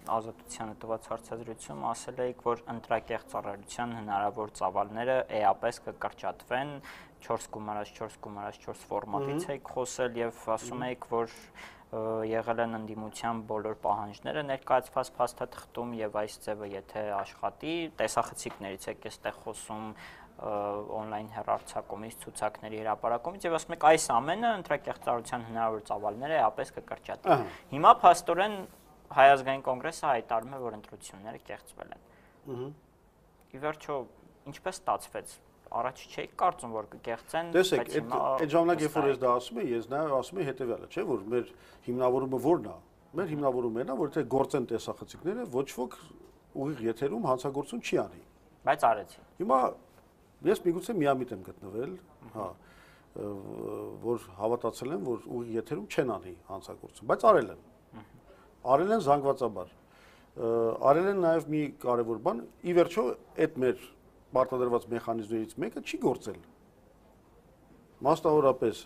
ազատությանը տված հարցազրույցում ասել եք, որ ընտրակեղ ծառայության հնարավոր ծավալները էապես կկրճատվեն 4 գումարած 4 գումարած 4 ֆորմատից եք խոսել եւ ասում եք, որ եղել են ընդդիմության բոլոր պահանջները ներկայացված փաստաթղթում եւ այս ձևը եթե աշխատի, տեսախցիկներից եք այստեղ խոսում on-line հեռարձակումից, ցուցակների հրապարակումից եւ ասում եք այս ամենը ընտրակեղծարության հնարավոր ծավալները էապես կկրճատի։ Հիմա փաստորեն Հայ ազգային կոնգրեսը հայտարարում է, որ ընտրությունները կեղծվել են։ Ահա։ Ի վերջո, ինչպես ստացվեց առաջ չէի կարծում որ կկեղծեն տեսեք այդ այդ ժամանակ երբ որ ես դա ասում եմ ես նաև ասում եմ հետեւյալը չէ որ մեր հիմնավորումը ո՞րն է մեր հիմնավորումն է նա որ թե գործեն տեսախցիկները ոչ ոք ուղիղ եթերում հանցագործություն չի անի բայց արեցի հիմա ես միգուցե միամիտ եմ գտնվել հա որ հավատացել եմ որ ուղիղ եթերում չեն անի հանցագործություն բայց արել են արել են զանգվածաբար արել են նաև մի կարևոր բան ի վերջո այդ մեր պարտադրված մեխանիզմներից մեկը չի գործել մասնավորապես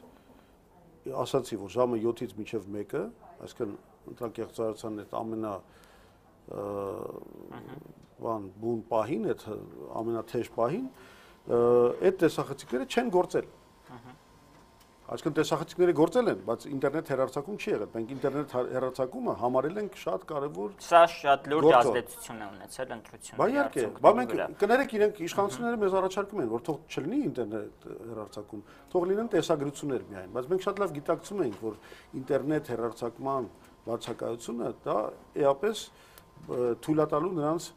ասացի որ ժամը 7-ից մինչև 1-ը այսինքն ընտրակեղծարարության այդ ամենա բան բուն պահին այդ ամենաթեժ պահին այդ տեսախցիկները չեն գործել Այսինքն տեսախցիկները գործել են, բայց ինտերնետ հեռարձակում չի եղել։ Մենք ինտերնետ հեռարձակումը համարել ենք շատ կարևոր Սա շատ լուրջ ազդեցություն է ունեցել ընտրությունների։ Բա իհարկե, բա մենք կներեք իրենք իշխանությունները մեզ առաջարկում են, որ թող չլինի ինտերնետ հեռարձակում, թող լինեն տեսագրություններ միայն, բայց մենք շատ լավ գիտակցում ենք, որ ինտերնետ հեռարձակման բացակայությունը դա էապես թույլատալու նրանց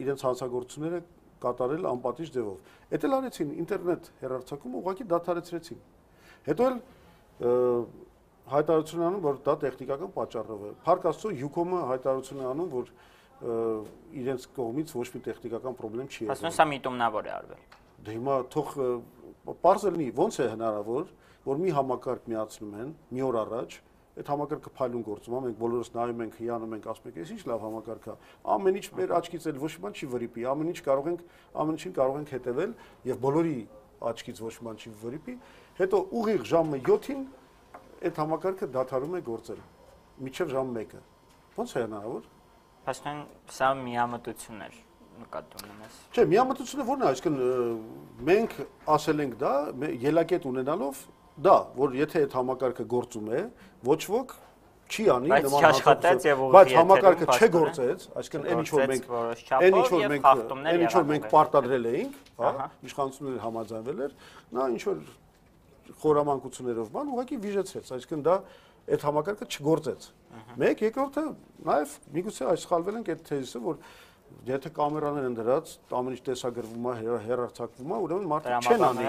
իրենց հանցագործությունները կատարել անպատիժ ձևով։ Էդ էլ արեցին ինտերնետ հեռարձակումը ուղղակի դադարեցրեցին։ Հետո էլ հայտարարություն անում, որ դա տեխնիկական պատճառով է։ Փառք Աստծո Յուկոմը հայտարարություն է անում, որ իրենց կողմից ոչ մի տեխնիկական խնդրեմ չի եղել։ Ասում սա միտումնավոր է արվել։ Դե հիմա թող པարզ լինի, ոնց է հնարավոր, որ մի համակարգ միացնում են մի օր առաջ, այդ համակարգը փայլուն գործում է, մենք բոլորս նայում ենք, հիանում ենք, ասում ենք, «Էս ինչ լավ համակարգ է»։ Ամեն ինչ մեր աչքից էլ ոչ մի չի վրիպի, ամեն ինչ կարող ենք, ամեն ինչին կարող ենք հետևել եւ բոլորի աչքից ոչ մի չի վրիպի, Հետո ուղիղ ժամը 7-ին այդ համակարգը դադարում է գործել միջև ժամ 1-ը։ Ոնց է հնարավոր։ Փաստորեն սա միամտություն էր նկատում ունես։ Չէ, միամտությունը ո՞րն է, այսինքն մենք ասել ենք դա ելակետ ունենալով դա, որ եթե այդ համակարգը գործում է, ոչ ոք չի անի նման աշխատեց բայց համակարգը չգործեց, այսինքն այն ինչ որ մենք այն ինչ որ մենք այն ինչ որ մենք պարտադրել էինք, հա, իշխանությունները համաձայնվել էր, նա ինչ որ խորամանկություններով բան ուղղակի վիժեցրեց, այսինքն դա այդ համակարգը չգործեց։ Մեկ երկրորդը նաև միգուցե այս սխալվել ենք այդ թեզիսը, որ եթե կամերաներ են դրած, ամեն ինչ տեսագրվում է, հերարցակվում է, ուրեմն մարդը չեն անի,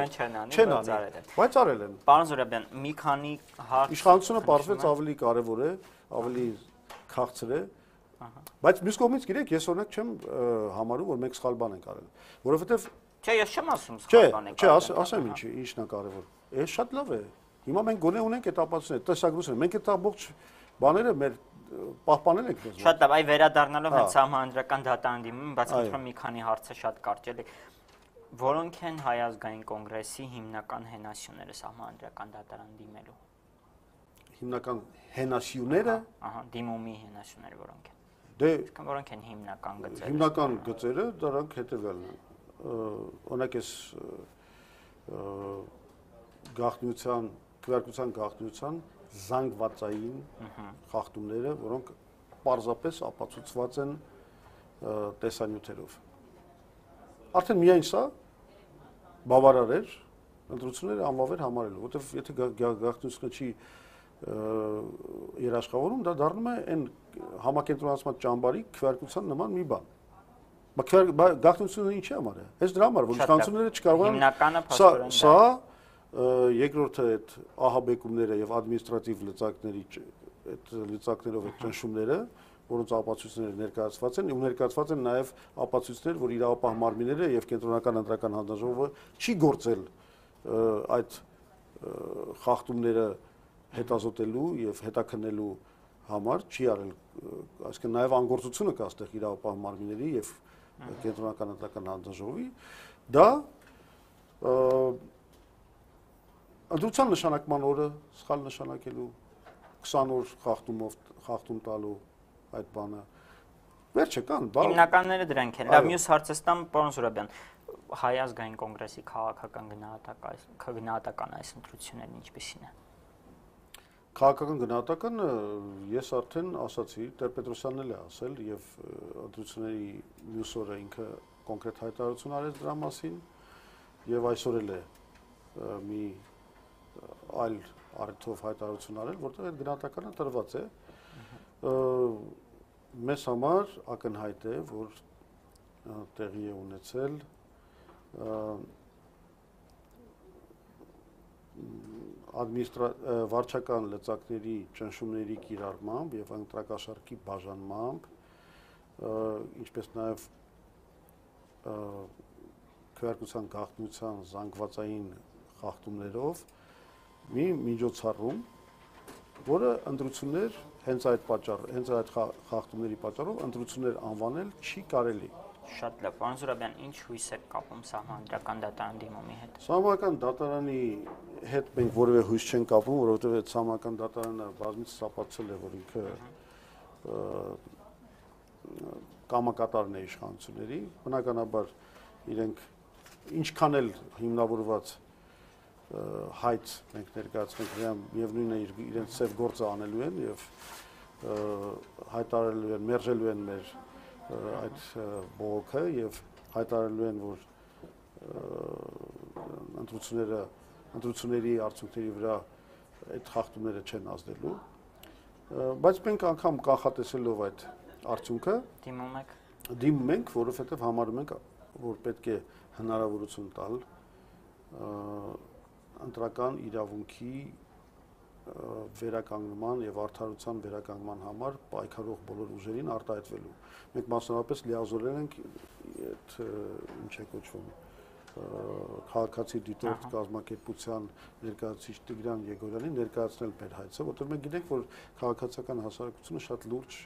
չեն անի, բայց արել են։ Պարոն Զորաբյան, մի քանի հարց Իշխանությունը պարզվեց ավելի կարևոր է, ավելի քաղցր է, բայց մյուս կողմից գիտեք, ես օրինակ չեմ համարում, որ մենք սխալ բան ենք արել, որովհետև Չէ, ես չեմ ասում սխալ բան ենք արել։ Չէ, ասեմ ինչ, ինչն է կարևոր Էս շատ լավ է։ Հիմա մենք գոնե ունենք այդ ապացույցները, տեսագրությունը։ Մենք այդ ամբողջ բաները մեր պահպանել ենք մեզ։ Շատ լավ, այ վերադառնալով հենց համանդրական դատարանդիմին, բայց ինքնուրույն մի քանի հարցը շատ կարճելի։ Որոնք են հայ ազգային կոնգրեսի հիմնական հենասյուները համանդրական դատարան դիմելու։ Հիմնական հենասյուները, ահա, դիմումի հենասյուները որոնք են։ Դե, որոնք են հիմնական գծերը։ Հիմնական գծերը դրանք հետևյալն են։ Օրինակ էս գաղտնիության, քվեարկության գաղտնիության զանգվածային խախտումները, որոնք պարզապես ապացուցված են տեսանյութերով։ Արդեն միայն սա բավարար էր ընտրությունները անվավեր համարելու, որովհետև եթե գաղտնիությունը չի երաշխավորում, դա դառնում է այն համակենտրոնացման ճամբարի քվեարկության նման մի բան։ Բայց գաղտնիությունը ինչի համար է։ Հենց դրա համար, որ իշխանությունները չկարողան հիմնականը փաստորեն սա երկրորդը այդ ահաբեկումները եւ ադմինիստրատիվ լծակների այդ լծակներով այդ ճնշումները որոնց ապացույցները ներկայացված են, ու ներկայացված են նաև ապացույցներ, որ իրավապահ մարմինները եւ կենտրոնական ընտրական հանձնաժողովը չի գործել այդ խախտումները հետազոտելու եւ հետաքննելու համար չի արել, այսինքն նաև անգործությունը կա այստեղ իրավապահ մարմինների եւ կենտրոնական ընտրական հանձնաժողովի, դա ընդրության նշանակման օրը սխալ նշանակելու 20 օր խախտումով խախտում տալու այդ բանը վերջը կան բա հիմնականները դրանք են լավ մյուս հարցը ստամ պարոն Զուրաբյան հայ ազգային կոնգրեսի քաղաքական գնահատական գնահատական այս ընտրություններն ինչպեսին է Քաղաքական գնահատականը ես արդեն ասացի, Տեր-Պետրոսյանն էլ է ասել եւ ընտրությունների մյուս օրը ինքը կոնկրետ հայտարարություն արեց դրա մասին եւ այսօր էլ է մի այլ առիթով հայտարարություն արել, որտեղ այդ գնահատականը տրված է։ Մեզ համար ակնհայտ է, որ տեղի է ունեցել ադմինիստրա վարչական լծակների ճնշումների կիրառմամբ եւ ընտրակաշարքի բաժանմամբ ինչպես նաեւ քվեարկության գաղտնության զանգվածային խախտումներով մի միջոցառում, որը ընտրություններ հենց այդ պատճառ, հենց այդ խախտումների պատճառով ընտրություններ անվանել չի կարելի։ Շատ լավ, պարոն Զուրաբյան, ինչ հույս է կապում սահմանադրական դատարան դիմումի հետ։ Սահմանադրական դատարանի հետ մենք որևէ հույս չենք կապում, որովհետև այդ սահմանադրական դատարանը բազմից սապացել է, որ ինքը կամակատարն է իշխանությունների, բնականաբար իրենք ինչքան էլ հիմնավորված հայց մենք ներկայացնենք նրան միևնույնն է իրենց ծև գործը անելու են եւ հայտարարելու են, մերժելու են մեր այդ բողոքը եւ հայտարարելու են, որ ընտրությունները ընտրությունների արդյունքների վրա այդ խախտումները չեն ազդելու բայց մենք անգամ կանխատեսելով այդ արդյունքը դիմում եք դիմում ենք որովհետեւ համարում ենք որ պետք է հնարավորություն տալ ընտրական իրավունքի վերականգնման եւ արդարության վերականգնման համար պայքարող բոլոր ուժերին արտահայտվելու։ Մենք մասնավորապես լիազորել ենք այդ ինչ է կոչվում քաղաքացի դիտորդ կազմակերպության ներկայացուցիչ Տիգրան Եգորյանին ներկայացնել մեր հայցը, որտեղ մենք գիտենք, որ քաղաքացիական հասարակությունը շատ լուրջ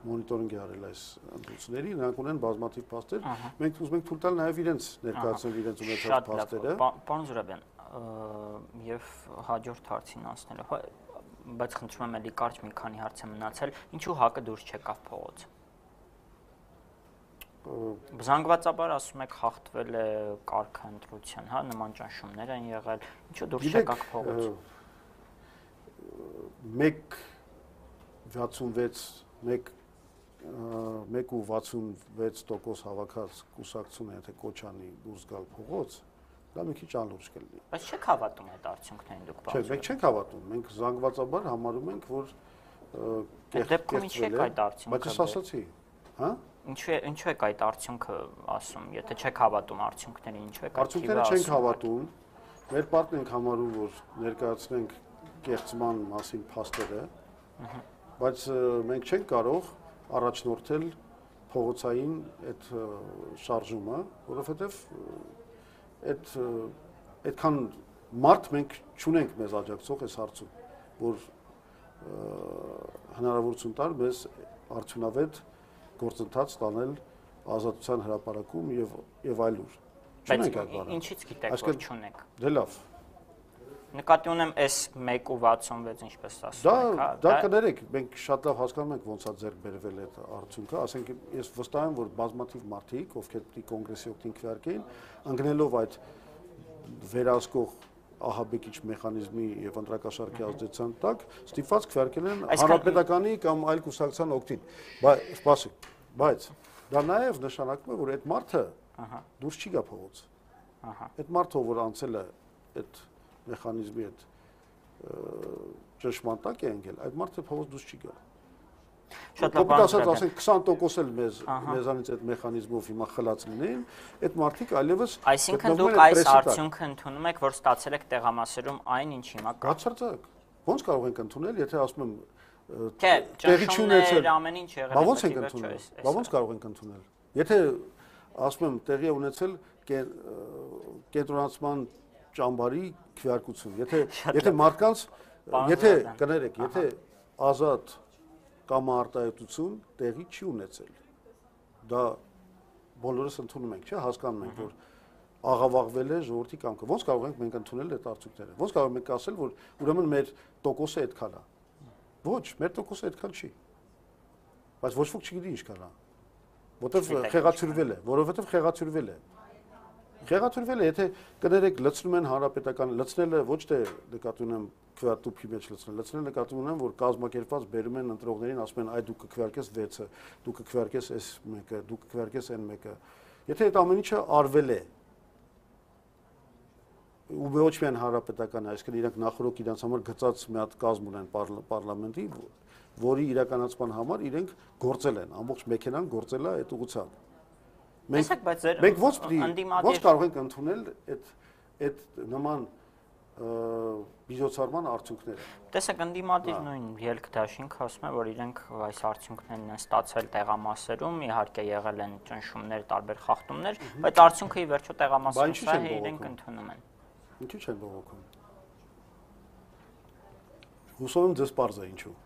մոնիտորինգ է արել այս ընտրությունների, նրանք ունեն բազմաթիվ փաստեր։ Մենք ուզում ենք թույլ տալ նաև իրենց ներկայացնել իրենց ունեցած փաստերը։ Պարոն Զուրաբյան, եւ հաջորդ հարցին անցնելով հա, բայց խնդրում եմ ելի կարճ մի քանի հարց է մնացել ինչու հակը դուրս չեկավ փողոց Զանգվածաբար ասում եք հաղթվել է կարգը ընտրության, հա, նման ճնշումներ են եղել։ Ինչու դուրս չեկաք փողոց։ 1.66 1.66% հավաքած կուսակցությունը եթե կոչանի դուրս գալ փողոց, դա մի քիչ անլուրջ կլինի։ Բայց չեք հավատում այդ արդյունքներին դուք բացում։ Չէ, մենք չենք հավատում։ Մենք զանգվածաբար համարում ենք, որ դեպքում ինչի է այդ արդյունքը։ Բայց ես ասացի, հա? Ինչու է ինչու է այդ արդյունքը ասում, եթե չեք հավատում արդյունքներին, ինչու է այդ արդյունքները չենք հավատում։ Մեր պարտն ենք համարում, որ ներկայացնենք կեղծման մասին փաստերը, բայց մենք չենք կարող առաջնորդել փողոցային այդ շարժումը, որովհետև այդ այդքան մարդ մենք ճունենք մեզ աջակցող այս հարցում, որ հնարավորություն տար մեզ արդյունավետ գործընթաց տանել ազատության հրապարակում եւ եւ այլուր։ Չունենք այդ բանը։ Ինչից գիտեք, որ չունեք։ Դե լավ, Նկատի ունեմ S 1.66 ինչպես ասում եք, հա։ Դա կներեք, մենք շատ լավ հասկանում ենք ոնց է ձեռք բերվել այդ արդյունքը, ասենք ես վստահ եմ, որ բազմաթիվ մարդիկ, ովքեր պիտի կոնգրեսի օգտին քվեարկեին, ընկնելով այդ վերահսկող ահաբեկիչ մեխանիզմի եւ ընտրակաշարքի ազդեցության տակ ստիպված քվեարկել են հանրապետականի կամ այլ կուսակցության օգտին։ Բայց սպասեք, բայց դա նաեւ նշանակում է, որ այդ մարդը ահա դուրս չի գա փողոց։ Ահա։ Այդ մարդը, որ անցել է այդ մեխանիզմի հետ ճշմարտ տակ է ընկել, այդ մարդը փողոց դուրս չի գա։ Շատ լավ ասած, ասենք 20% էլ մեզ մեզանից այդ մեխանիզմով հիմա խլած լինեն, այդ մարդիկ այլևս Այսինքն դուք այս արդյունքը ընդունում եք, որ ստացել եք տեղամասերում այն, ինչ հիմա կա։ Բացարձակ։ Ոնց կարող ենք ընդունել, եթե ասում եմ Չէ, ճնշումներ ամեն ինչ եղել է։ Բա ո՞նց ենք ընդունել։ Բա ո՞նց կարող ենք ընդունել։ Եթե ասում եմ տեղի ունեցել կենտրոնացման ճամբարի քվեարկություն, եթե եթե մարդկանց եթե կներեք, եթե ազատ կամ արտահայտություն տեղի չի ունեցել, դա բոլորս ընդունում ենք, չէ՞, հասկանում ենք, որ աղավաղվել է ժողովրդի կամքը։ Ոնց կարող ենք մենք ընդունել այդ արդյունքները։ Ոնց կարող ենք ասել, որ ուրեմն մեր տոկոսը այդքան է։ Ոչ, մեր տոկոսը այդքան չի։ Բայց ոչ ոք չգիտի ինչ կարա։ Որտեվ խեղացյուրվել է, որովհետև խեղացյուրվել է։ Խեղացյուրվել է, եթե կներեք լցնում են հանրապետական, լցնելը ոչ թե նկատի ունեմ քվեատուփի մեջ լցնել, լցնել նկատի ունեմ, որ կազմակերպված բերում են ընտրողներին, ասում են, այ դու կքվեարկես 6-ը, դու կքվեարկես այս մեկը, դու կքվեարկես այն մեկը։ Եթե այդ ամեն ինչը արվել է, ու ոչ միայն հանրապետական, այսինքն իրանք նախորդ իրանց համար գծած մի հատ կազմ ունեն պարլամենտի, որի իրականացման համար իրենք գործել են, ամբողջ մեքենան գործել է այդ ուղղությամբ։ Մենք բայց ձեր մենք ո՞նց պիտի ո՞նց կարող ենք ընդունել այդ այդ նման միջոցառման արդյունքները։ Տեսեք, ընդդիմադիր նույն ելք դաշինքը ասում է, որ իրենք այս արդյունքներն են ստացել տեղամասերում, իհարկե եղել են ճնշումներ, տարբեր խախտումներ, բայց արդյունքը ի վերջո տեղամասերում սա է իրենք ընդունում են։ Ինչու չեն բողոքում։ Հուսով եմ ձեզ է ինչու։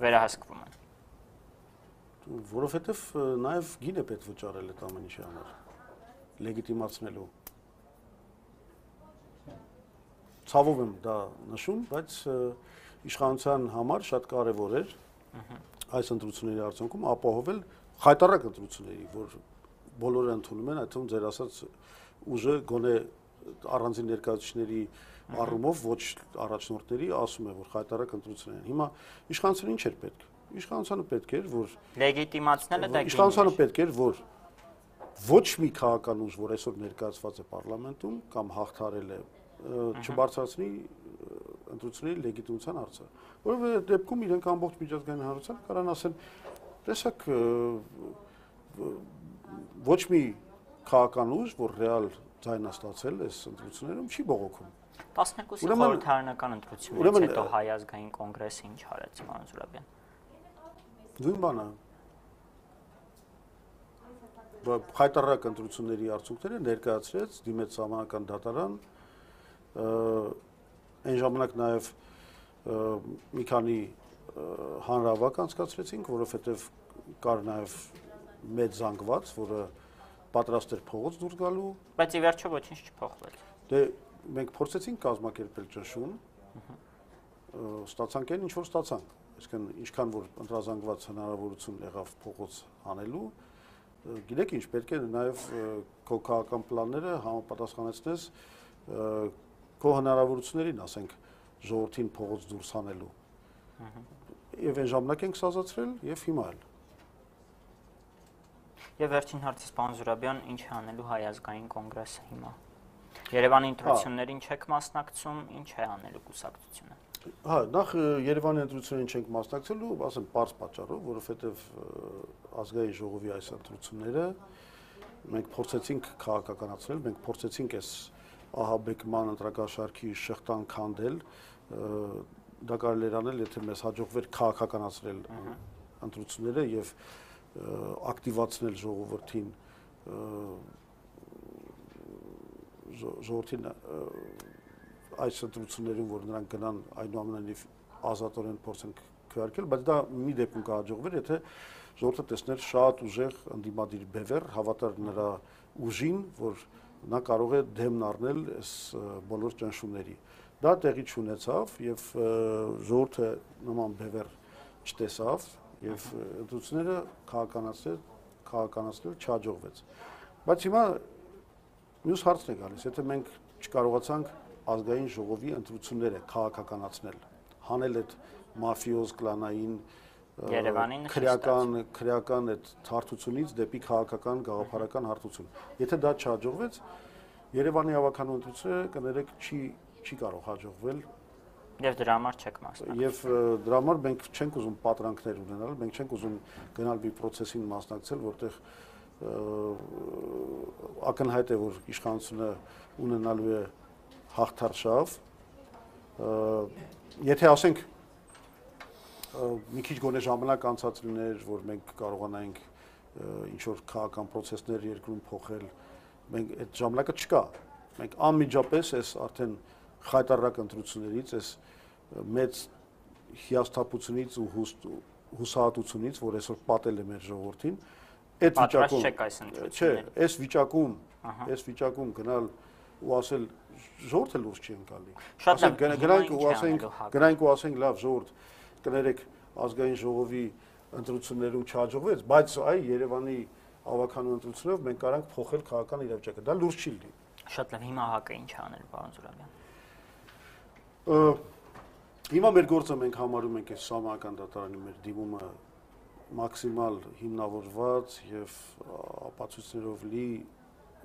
Վերահսկվում են։ Որովհետև նաև գին է պետք վճարել այդ ամեն ինչի համար։ Լեգիտիմացնելու։ Ցավով եմ դա նշում, բայց իշխանության համար շատ կարևոր էր այս ընտրությունների արդյունքում ապահովել խայտարակ ընտրությունների, որ բոլորը ընդունում են, այդ թվում ձեր ասած ուժը գոնե առանձին ներկայացուցիչների առումով ոչ առաջնորդների ասում է որ խայտարակ ընտրություն են։ Հիմա իշխանությունը ինչ էր պետք։ Իշխանությունը պետք էր որ լեգիտիմացնելը դա իշխանությունը պետք էր որ ոչ մի քաղաքական ուժ, որ այսօր ներկայացված է parlamentum կամ հաղթարել է, չբարձրացնի ընտրությունների լեգիտիմության հարցը։ Որովհետեւ դեպքում իրենք ամբողջ միջազգային հանրության կարան ասեն, տեսակ ոչ մի քաղաքական ուժ, որ ռեալ ձայնաստացել այս ընտրություններում չի բողոքում։ 12-ի խորհրդարանական ընտրություններից հետո հայ ազգային կոնգրեսը ինչ արեց, պարոն Զուրաբյան։ Նույն բանը։ Խայտարակ ընտրությունների արդյունքները ներկայացրեց դիմեց համանական դատարան այն ժամանակ նաև մի քանի հանրավակ անցկացրեցինք, որովհետև կար նաև մեծ զանգված, որը պատրաստ էր փողոց դուրս գալու, բայց ի վերջո ոչինչ չփոխվեց։ Դե մենք փորձեցինք կազմակերպել ճնշում, ստացանք այն ինչ որ ստացանք։ Այսինքն ինչքան որ ընտրազանգված հնարավորություն եղավ փողոց անելու, գիտեք ինչ, պետք է նաև քո քաղաքական պլանները համապատասխանեցնես քո հնարավորություններին, ասենք, ժողովրդին փողոց դուրս անելու։ Եվ այն ժամանակ ենք սազացրել եւ հիմա էլ։ Եվ վերջին հարցից պարոն Զուրաբյան, ինչ է անելու հայ ազգային կոնգրեսը հիմա։ Երևանի ընտրություններին չեք մասնակցում, ինչ է անելու կուսակցությունը։ Հա, նախ Երևանի ընտրություններին չենք մասնակցելու, ասեմ, པարզ պատճառով, որովհետև ազգային ժողովի այս ընտրությունները մենք փորձեցինք քաղաքականացնել, մենք փորձեցինք այս ահաբեկման ընտրակաշարքի շղթան քանդել, դա կարելի էր անել, եթե մեզ հաջողվեր քաղաքականացնել ընտրությունները եւ ակտիվացնել ժողովրդին ժողովրդին այս ընտրություններում որ նրանք գնան այնուամենայնիվ ազատորեն փորձեն քվեարկել, բայց դա մի դեպքում կհաջողվեր, եթե ժողովուրդը տեսներ շատ ուժեղ ընդդիմադիր բևեր, հավատար նրա ուժին, որ նա կարող է դեմն առնել այս բոլոր ճնշումների։ Դա տեղի չունեցավ եւ ժողովուրդը նման բևեր չտեսավ, եւ ընտրությունները քաղաքականացնել քաղաքականացնել չհաջողվեց։ Բայց հիմա մյուս հարցն է գալիս, եթե մենք չկարողացանք ազգային ժողովի ընտրությունները քաղաքականացնել, հանել այդ մաֆիոզ կլանային Երևանին քրեական քրեական այդ հարթությունից դեպի քաղաքական գաղափարական հարթություն։ Եթե դա չհաջողվեց, Երևանի հավաքանու ընտրությունը կներեք չի չի կարող հաջողվել Եվ դրա համար չեք մասնակցում։ Եվ դրա համար մենք չենք ուզում պատրանքներ ունենալ, մենք չենք ուզում գնալ մի process-ին մասնակցել, որտեղ ակնհայտ է, որ իշխանությունը ունենալու է հաղթարշավ։ Եթե ասենք մի քիչ գոնե ժամանակ անցած լիներ, որ մենք կարողանայինք ինչ որ քաղաքական process-ներ երկրում փոխել, մենք այդ ժամանակը չկա։ Մենք անմիջապես այս արդեն խայտարակ ընտրություններից, այս մեծ հիասթափությունից ու հուսահատությունից, որ այսօր պատել է մեր ժողովրդին, այդ վիճակում չեք այս ընտրություններին։ Չէ, այս վիճակում, այս վիճակում գնալ ու ասել ժողովուրդը լուրջ չի ընկալի։ Շատ գնանք ու ասենք, գնանք ու ասենք լավ ժողովուրդ, կներեք ազգային ժողովի ընտրություններում չհաջողվեց, բայց այ Երևանի ավականու ընտրությունով մենք կարանք փոխել քաղաքական իրավիճակը։ Դա լուրջ չի լինի։ Շատ լավ, հիմա հակը ինչ անել, պարոն Զուրաբյան։ Հիմա մեր գործը մենք համարում ենք այս սահմանական դատարանի մեր դիմումը մաքսիմալ հիմնավորված եւ ապացույցներով լի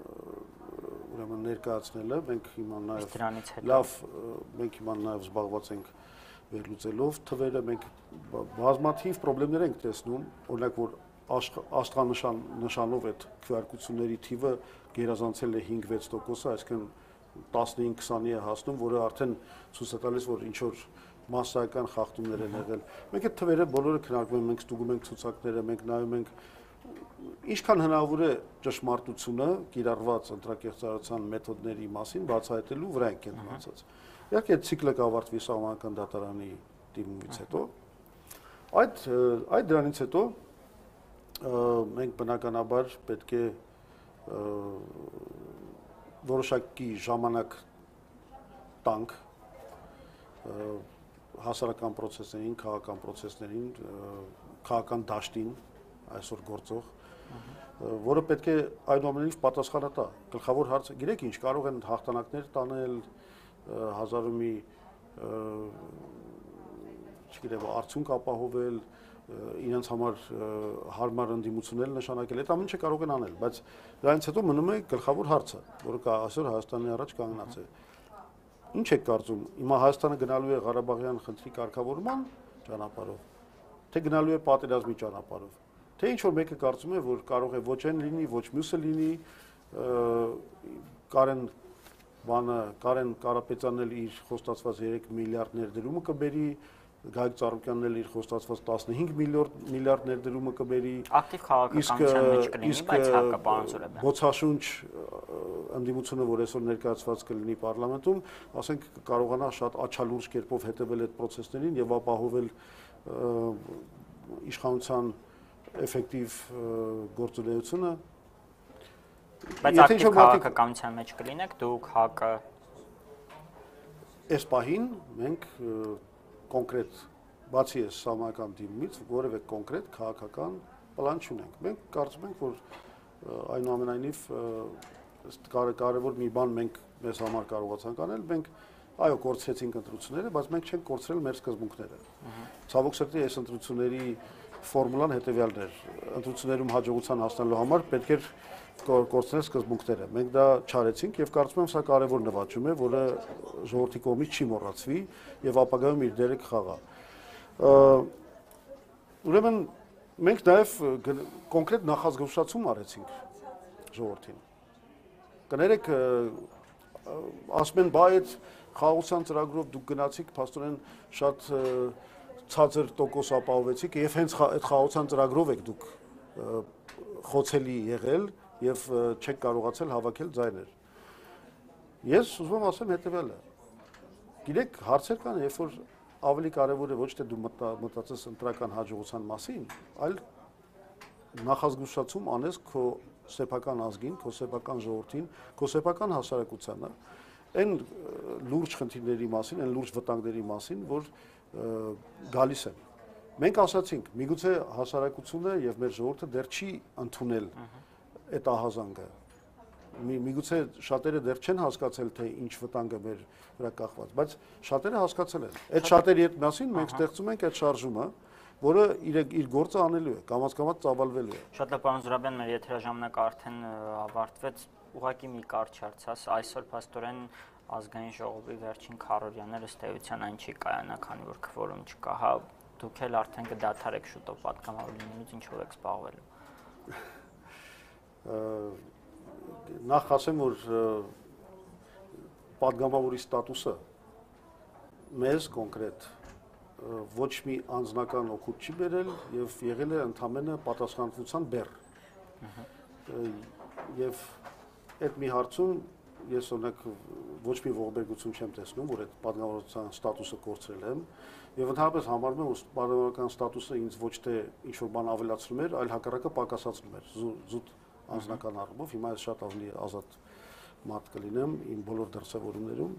ուրեմն ներկայացնելը մենք հիմա նաեւ լավ մենք հիմա նաեւ զբաղված ենք վերլուծելով թվերը մենք բազմաթիվ խնդիրներ ենք տեսնում օրինակ որ աստղանշան նշանով այդ քվեարկությունների թիվը գերազանցել է 5-6%-ը այսինքն 15-20-ի է հասնում որը արդեն ցույց է տալիս որ ինչ որ massական խախտումներ են եղել մենք այդ թվերը բոլորը քննարկում ենք մենք ստուգում ենք ցուցակները մենք նայում ենք ինչքան հնարավոր է ճշմարտությունը կիրառված ընտրակեղծարարության մեթոդների մասին բացահայտելու վրա ենք կենտրոնացած։ Իհարկե ցիկլը կավարտվի սահմանական դատարանի դիմումից հետո։ Այդ այդ դրանից հետո մենք բնականաբար պետք է որոշակի ժամանակ տանք հասարակական process-ներին, քաղաքական process-ներին, քաղաքական դաշտին այսօր գործող որը պետք է այնուամենայնիվ պատասխանա տա։ Գլխավոր հարցը, գիտեք ինչ, կարող են հաղթանակներ տանել հազարու մի չգիտեմ, արդյունք ապահովել, իրենց համար հարմար ընդդիմություններ նշանակել, այդ ամենը կարող են անել, բայց դրանից հետո մնում է գլխավոր հարցը, որը կա այսօր Հայաստանի առաջ կանգնած է։ Ինչ եք կարծում, հիմա Հայաստանը գնալու է Ղարաբաղյան խնդրի կարգավորման ճանապարհով, թե գնալու է պատերազմի ճանապարհով Թե ինչ որ մեկը կարծում է, որ կարող է ոչ այն լինի, ոչ մյուսը լինի, Կարեն բանը Կարեն Կարապետյանն էլ իր խոստացված 3 միլիարդ ներդրումը կբերի, Գայք Ծառուկյանն էլ իր խոստացված 15 միլիարդ միլիարդ ներդրումը կբերի։ Ակտիվ քաղաքականության մեջ կլինի, բայց հակը պարոն Սուրեբյան։ Բոցաշունչ ընդդիմությունը, որ այսօր ներկայացված կլինի parlamentum, ասենք կարողանա շատ աչալուրջ կերպով հետևել այդ process-ներին եւ ապահովել իշխանության էֆեկտիվ գործունեությունը բայց ակտիվ քաղաքականության մեջ կլինեք դուք հակը այս պահին մենք կոնկրետ բացի այս համական դիմից որևէ կոնկրետ քաղաքական պլան չունենք մենք կարծում ենք որ այնուամենայնիվ կարևոր մի բան մենք մեզ համար կարողացանք անել մենք այո կորցրեցինք ընտրությունները բայց մենք չենք կորցրել մեր սկզբունքները ցավոք սրտի այս ընտրությունների ֆորմուլան հետեւյալն էր ընտրություններում հաջողության հասնելու համար պետք էր կորցնել սկզբունքները մենք դա չարեցինք եւ կարծում եմ սա կարեւոր նվաճում է որը ժողովրդի կողմից չի մոռացվի եւ ապագայում իր դերը կխաղա ուրեմն մենք նաեւ կոնկրետ նախազգուշացում արեցինք ժողովրդին կներեք ասում են բայ այդ խաղաղության ծրագրով դուք գնացիք փաստորեն շատ ցածր տոկոս ապահովեցիք եւ հենց այդ խաղացան ծրագրով եք դուք խոցելի եղել եւ չեք կարողացել հավաքել ձայներ։ Ես ուզում եմ ասեմ հետեւյալը։ Գիտեք, հարցեր կան, երբ որ ավելի կարևոր է ոչ թե դու մտածես ընտրական հաջողության մասին, այլ նախազգուշացում անես քո սեփական ազգին, քո սեփական ժողովրդին, քո սեփական հասարակությանը, այն լուրջ խնդիրների մասին, այն լուրջ վտանգների մասին, որ գալիս են։ Մենք ասացինք, միգուցե հասարակությունը եւ մեր ժողովուրդը դեռ չի ընդունել այդ ահազանգը։ Մի միգուցե շատերը դեռ չեն հասկացել թե ինչ վտանգը մեր վրա կախված, բայց շատերը հասկացել են։ Այդ շատերի հետ մասին մենք ստեղծում ենք այդ շարժումը, որը իր իր գործը անելու է, կամած-կամած ծավալվելու է։ Շատ լավ, պարոն Զուրաբյան, մեր եթերաժամանակը արդեն ավարտվեց։ Ուղղակի մի կարճ հարց, այսօր փաստորեն ազգային ժողովի վերջին քարորյաները ըստ էության այն չի կայանա, քանի որ քվորում չկա, հա դուք էլ արդեն կդադարեք շուտով պատգամավոր լինելուց ինչով եք զբաղվելու։ Նախ ասեմ, որ պատգամավորի ստատուսը մեզ կոնկրետ ոչ մի անձնական օգուտ չի բերել եւ եղել է ընդամենը պատասխանատվության բեռ։ Եվ այդ մի հարցում ես օրինակ ոչ մի ողբերգություն չեմ տեսնում, որ այդ պատգամավորության ստատուսը կորցրել եմ եւ ընդհանրապես համարում եմ, որ պատգամավորական ստատուսը ինձ ոչ թե ինչ որ բան ավելացնում էր, այլ հակառակը պակասացնում էր։ Զուտ անձնական առումով հիմա ես շատ ավելի ազատ մարդ կլինեմ իմ բոլոր դրսևորումներում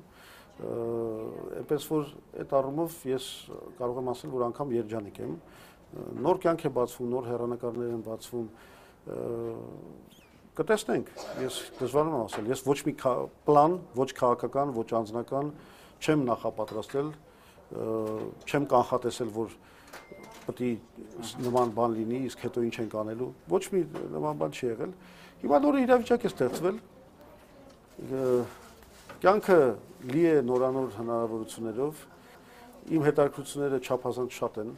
այնպես որ այդ առումով ես կարող եմ ասել, որ անգամ երջանիկ եմ։ Նոր կյանք է բացվում, նոր հերանեկարներ են բացվում Կտեսնենք։ Ես դժվար եմ ասել, ես ոչ մի պլան, ոչ քաղաքական, ոչ անձնական չեմ նախապատրաստել, չեմ կանխատեսել, որ պետք նման բան լինի, իսկ հետո ինչ ենք անելու։ Ոչ մի նման բան չի եղել։ Հիմա նոր իրավիճակ է ստեղծվել Կյանքը լի է նորանոր հնարավորություններով։ Իմ հետաքրությունները չափազանց շատ են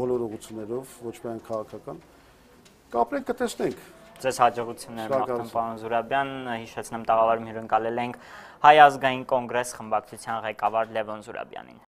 բոլոր ուղություններով, ոչ միայն քաղաքական։ Կապրենք, կտեսնենք։ Ձեզ հաջողություններ մաղթում պարոն Զուրաբյան, հիշեցնեմ տաղավարում հյուրընկալել ենք Հայ ազգային կոնգրես խմբակցության ղեկավար Լևոն Զուրաբյանին։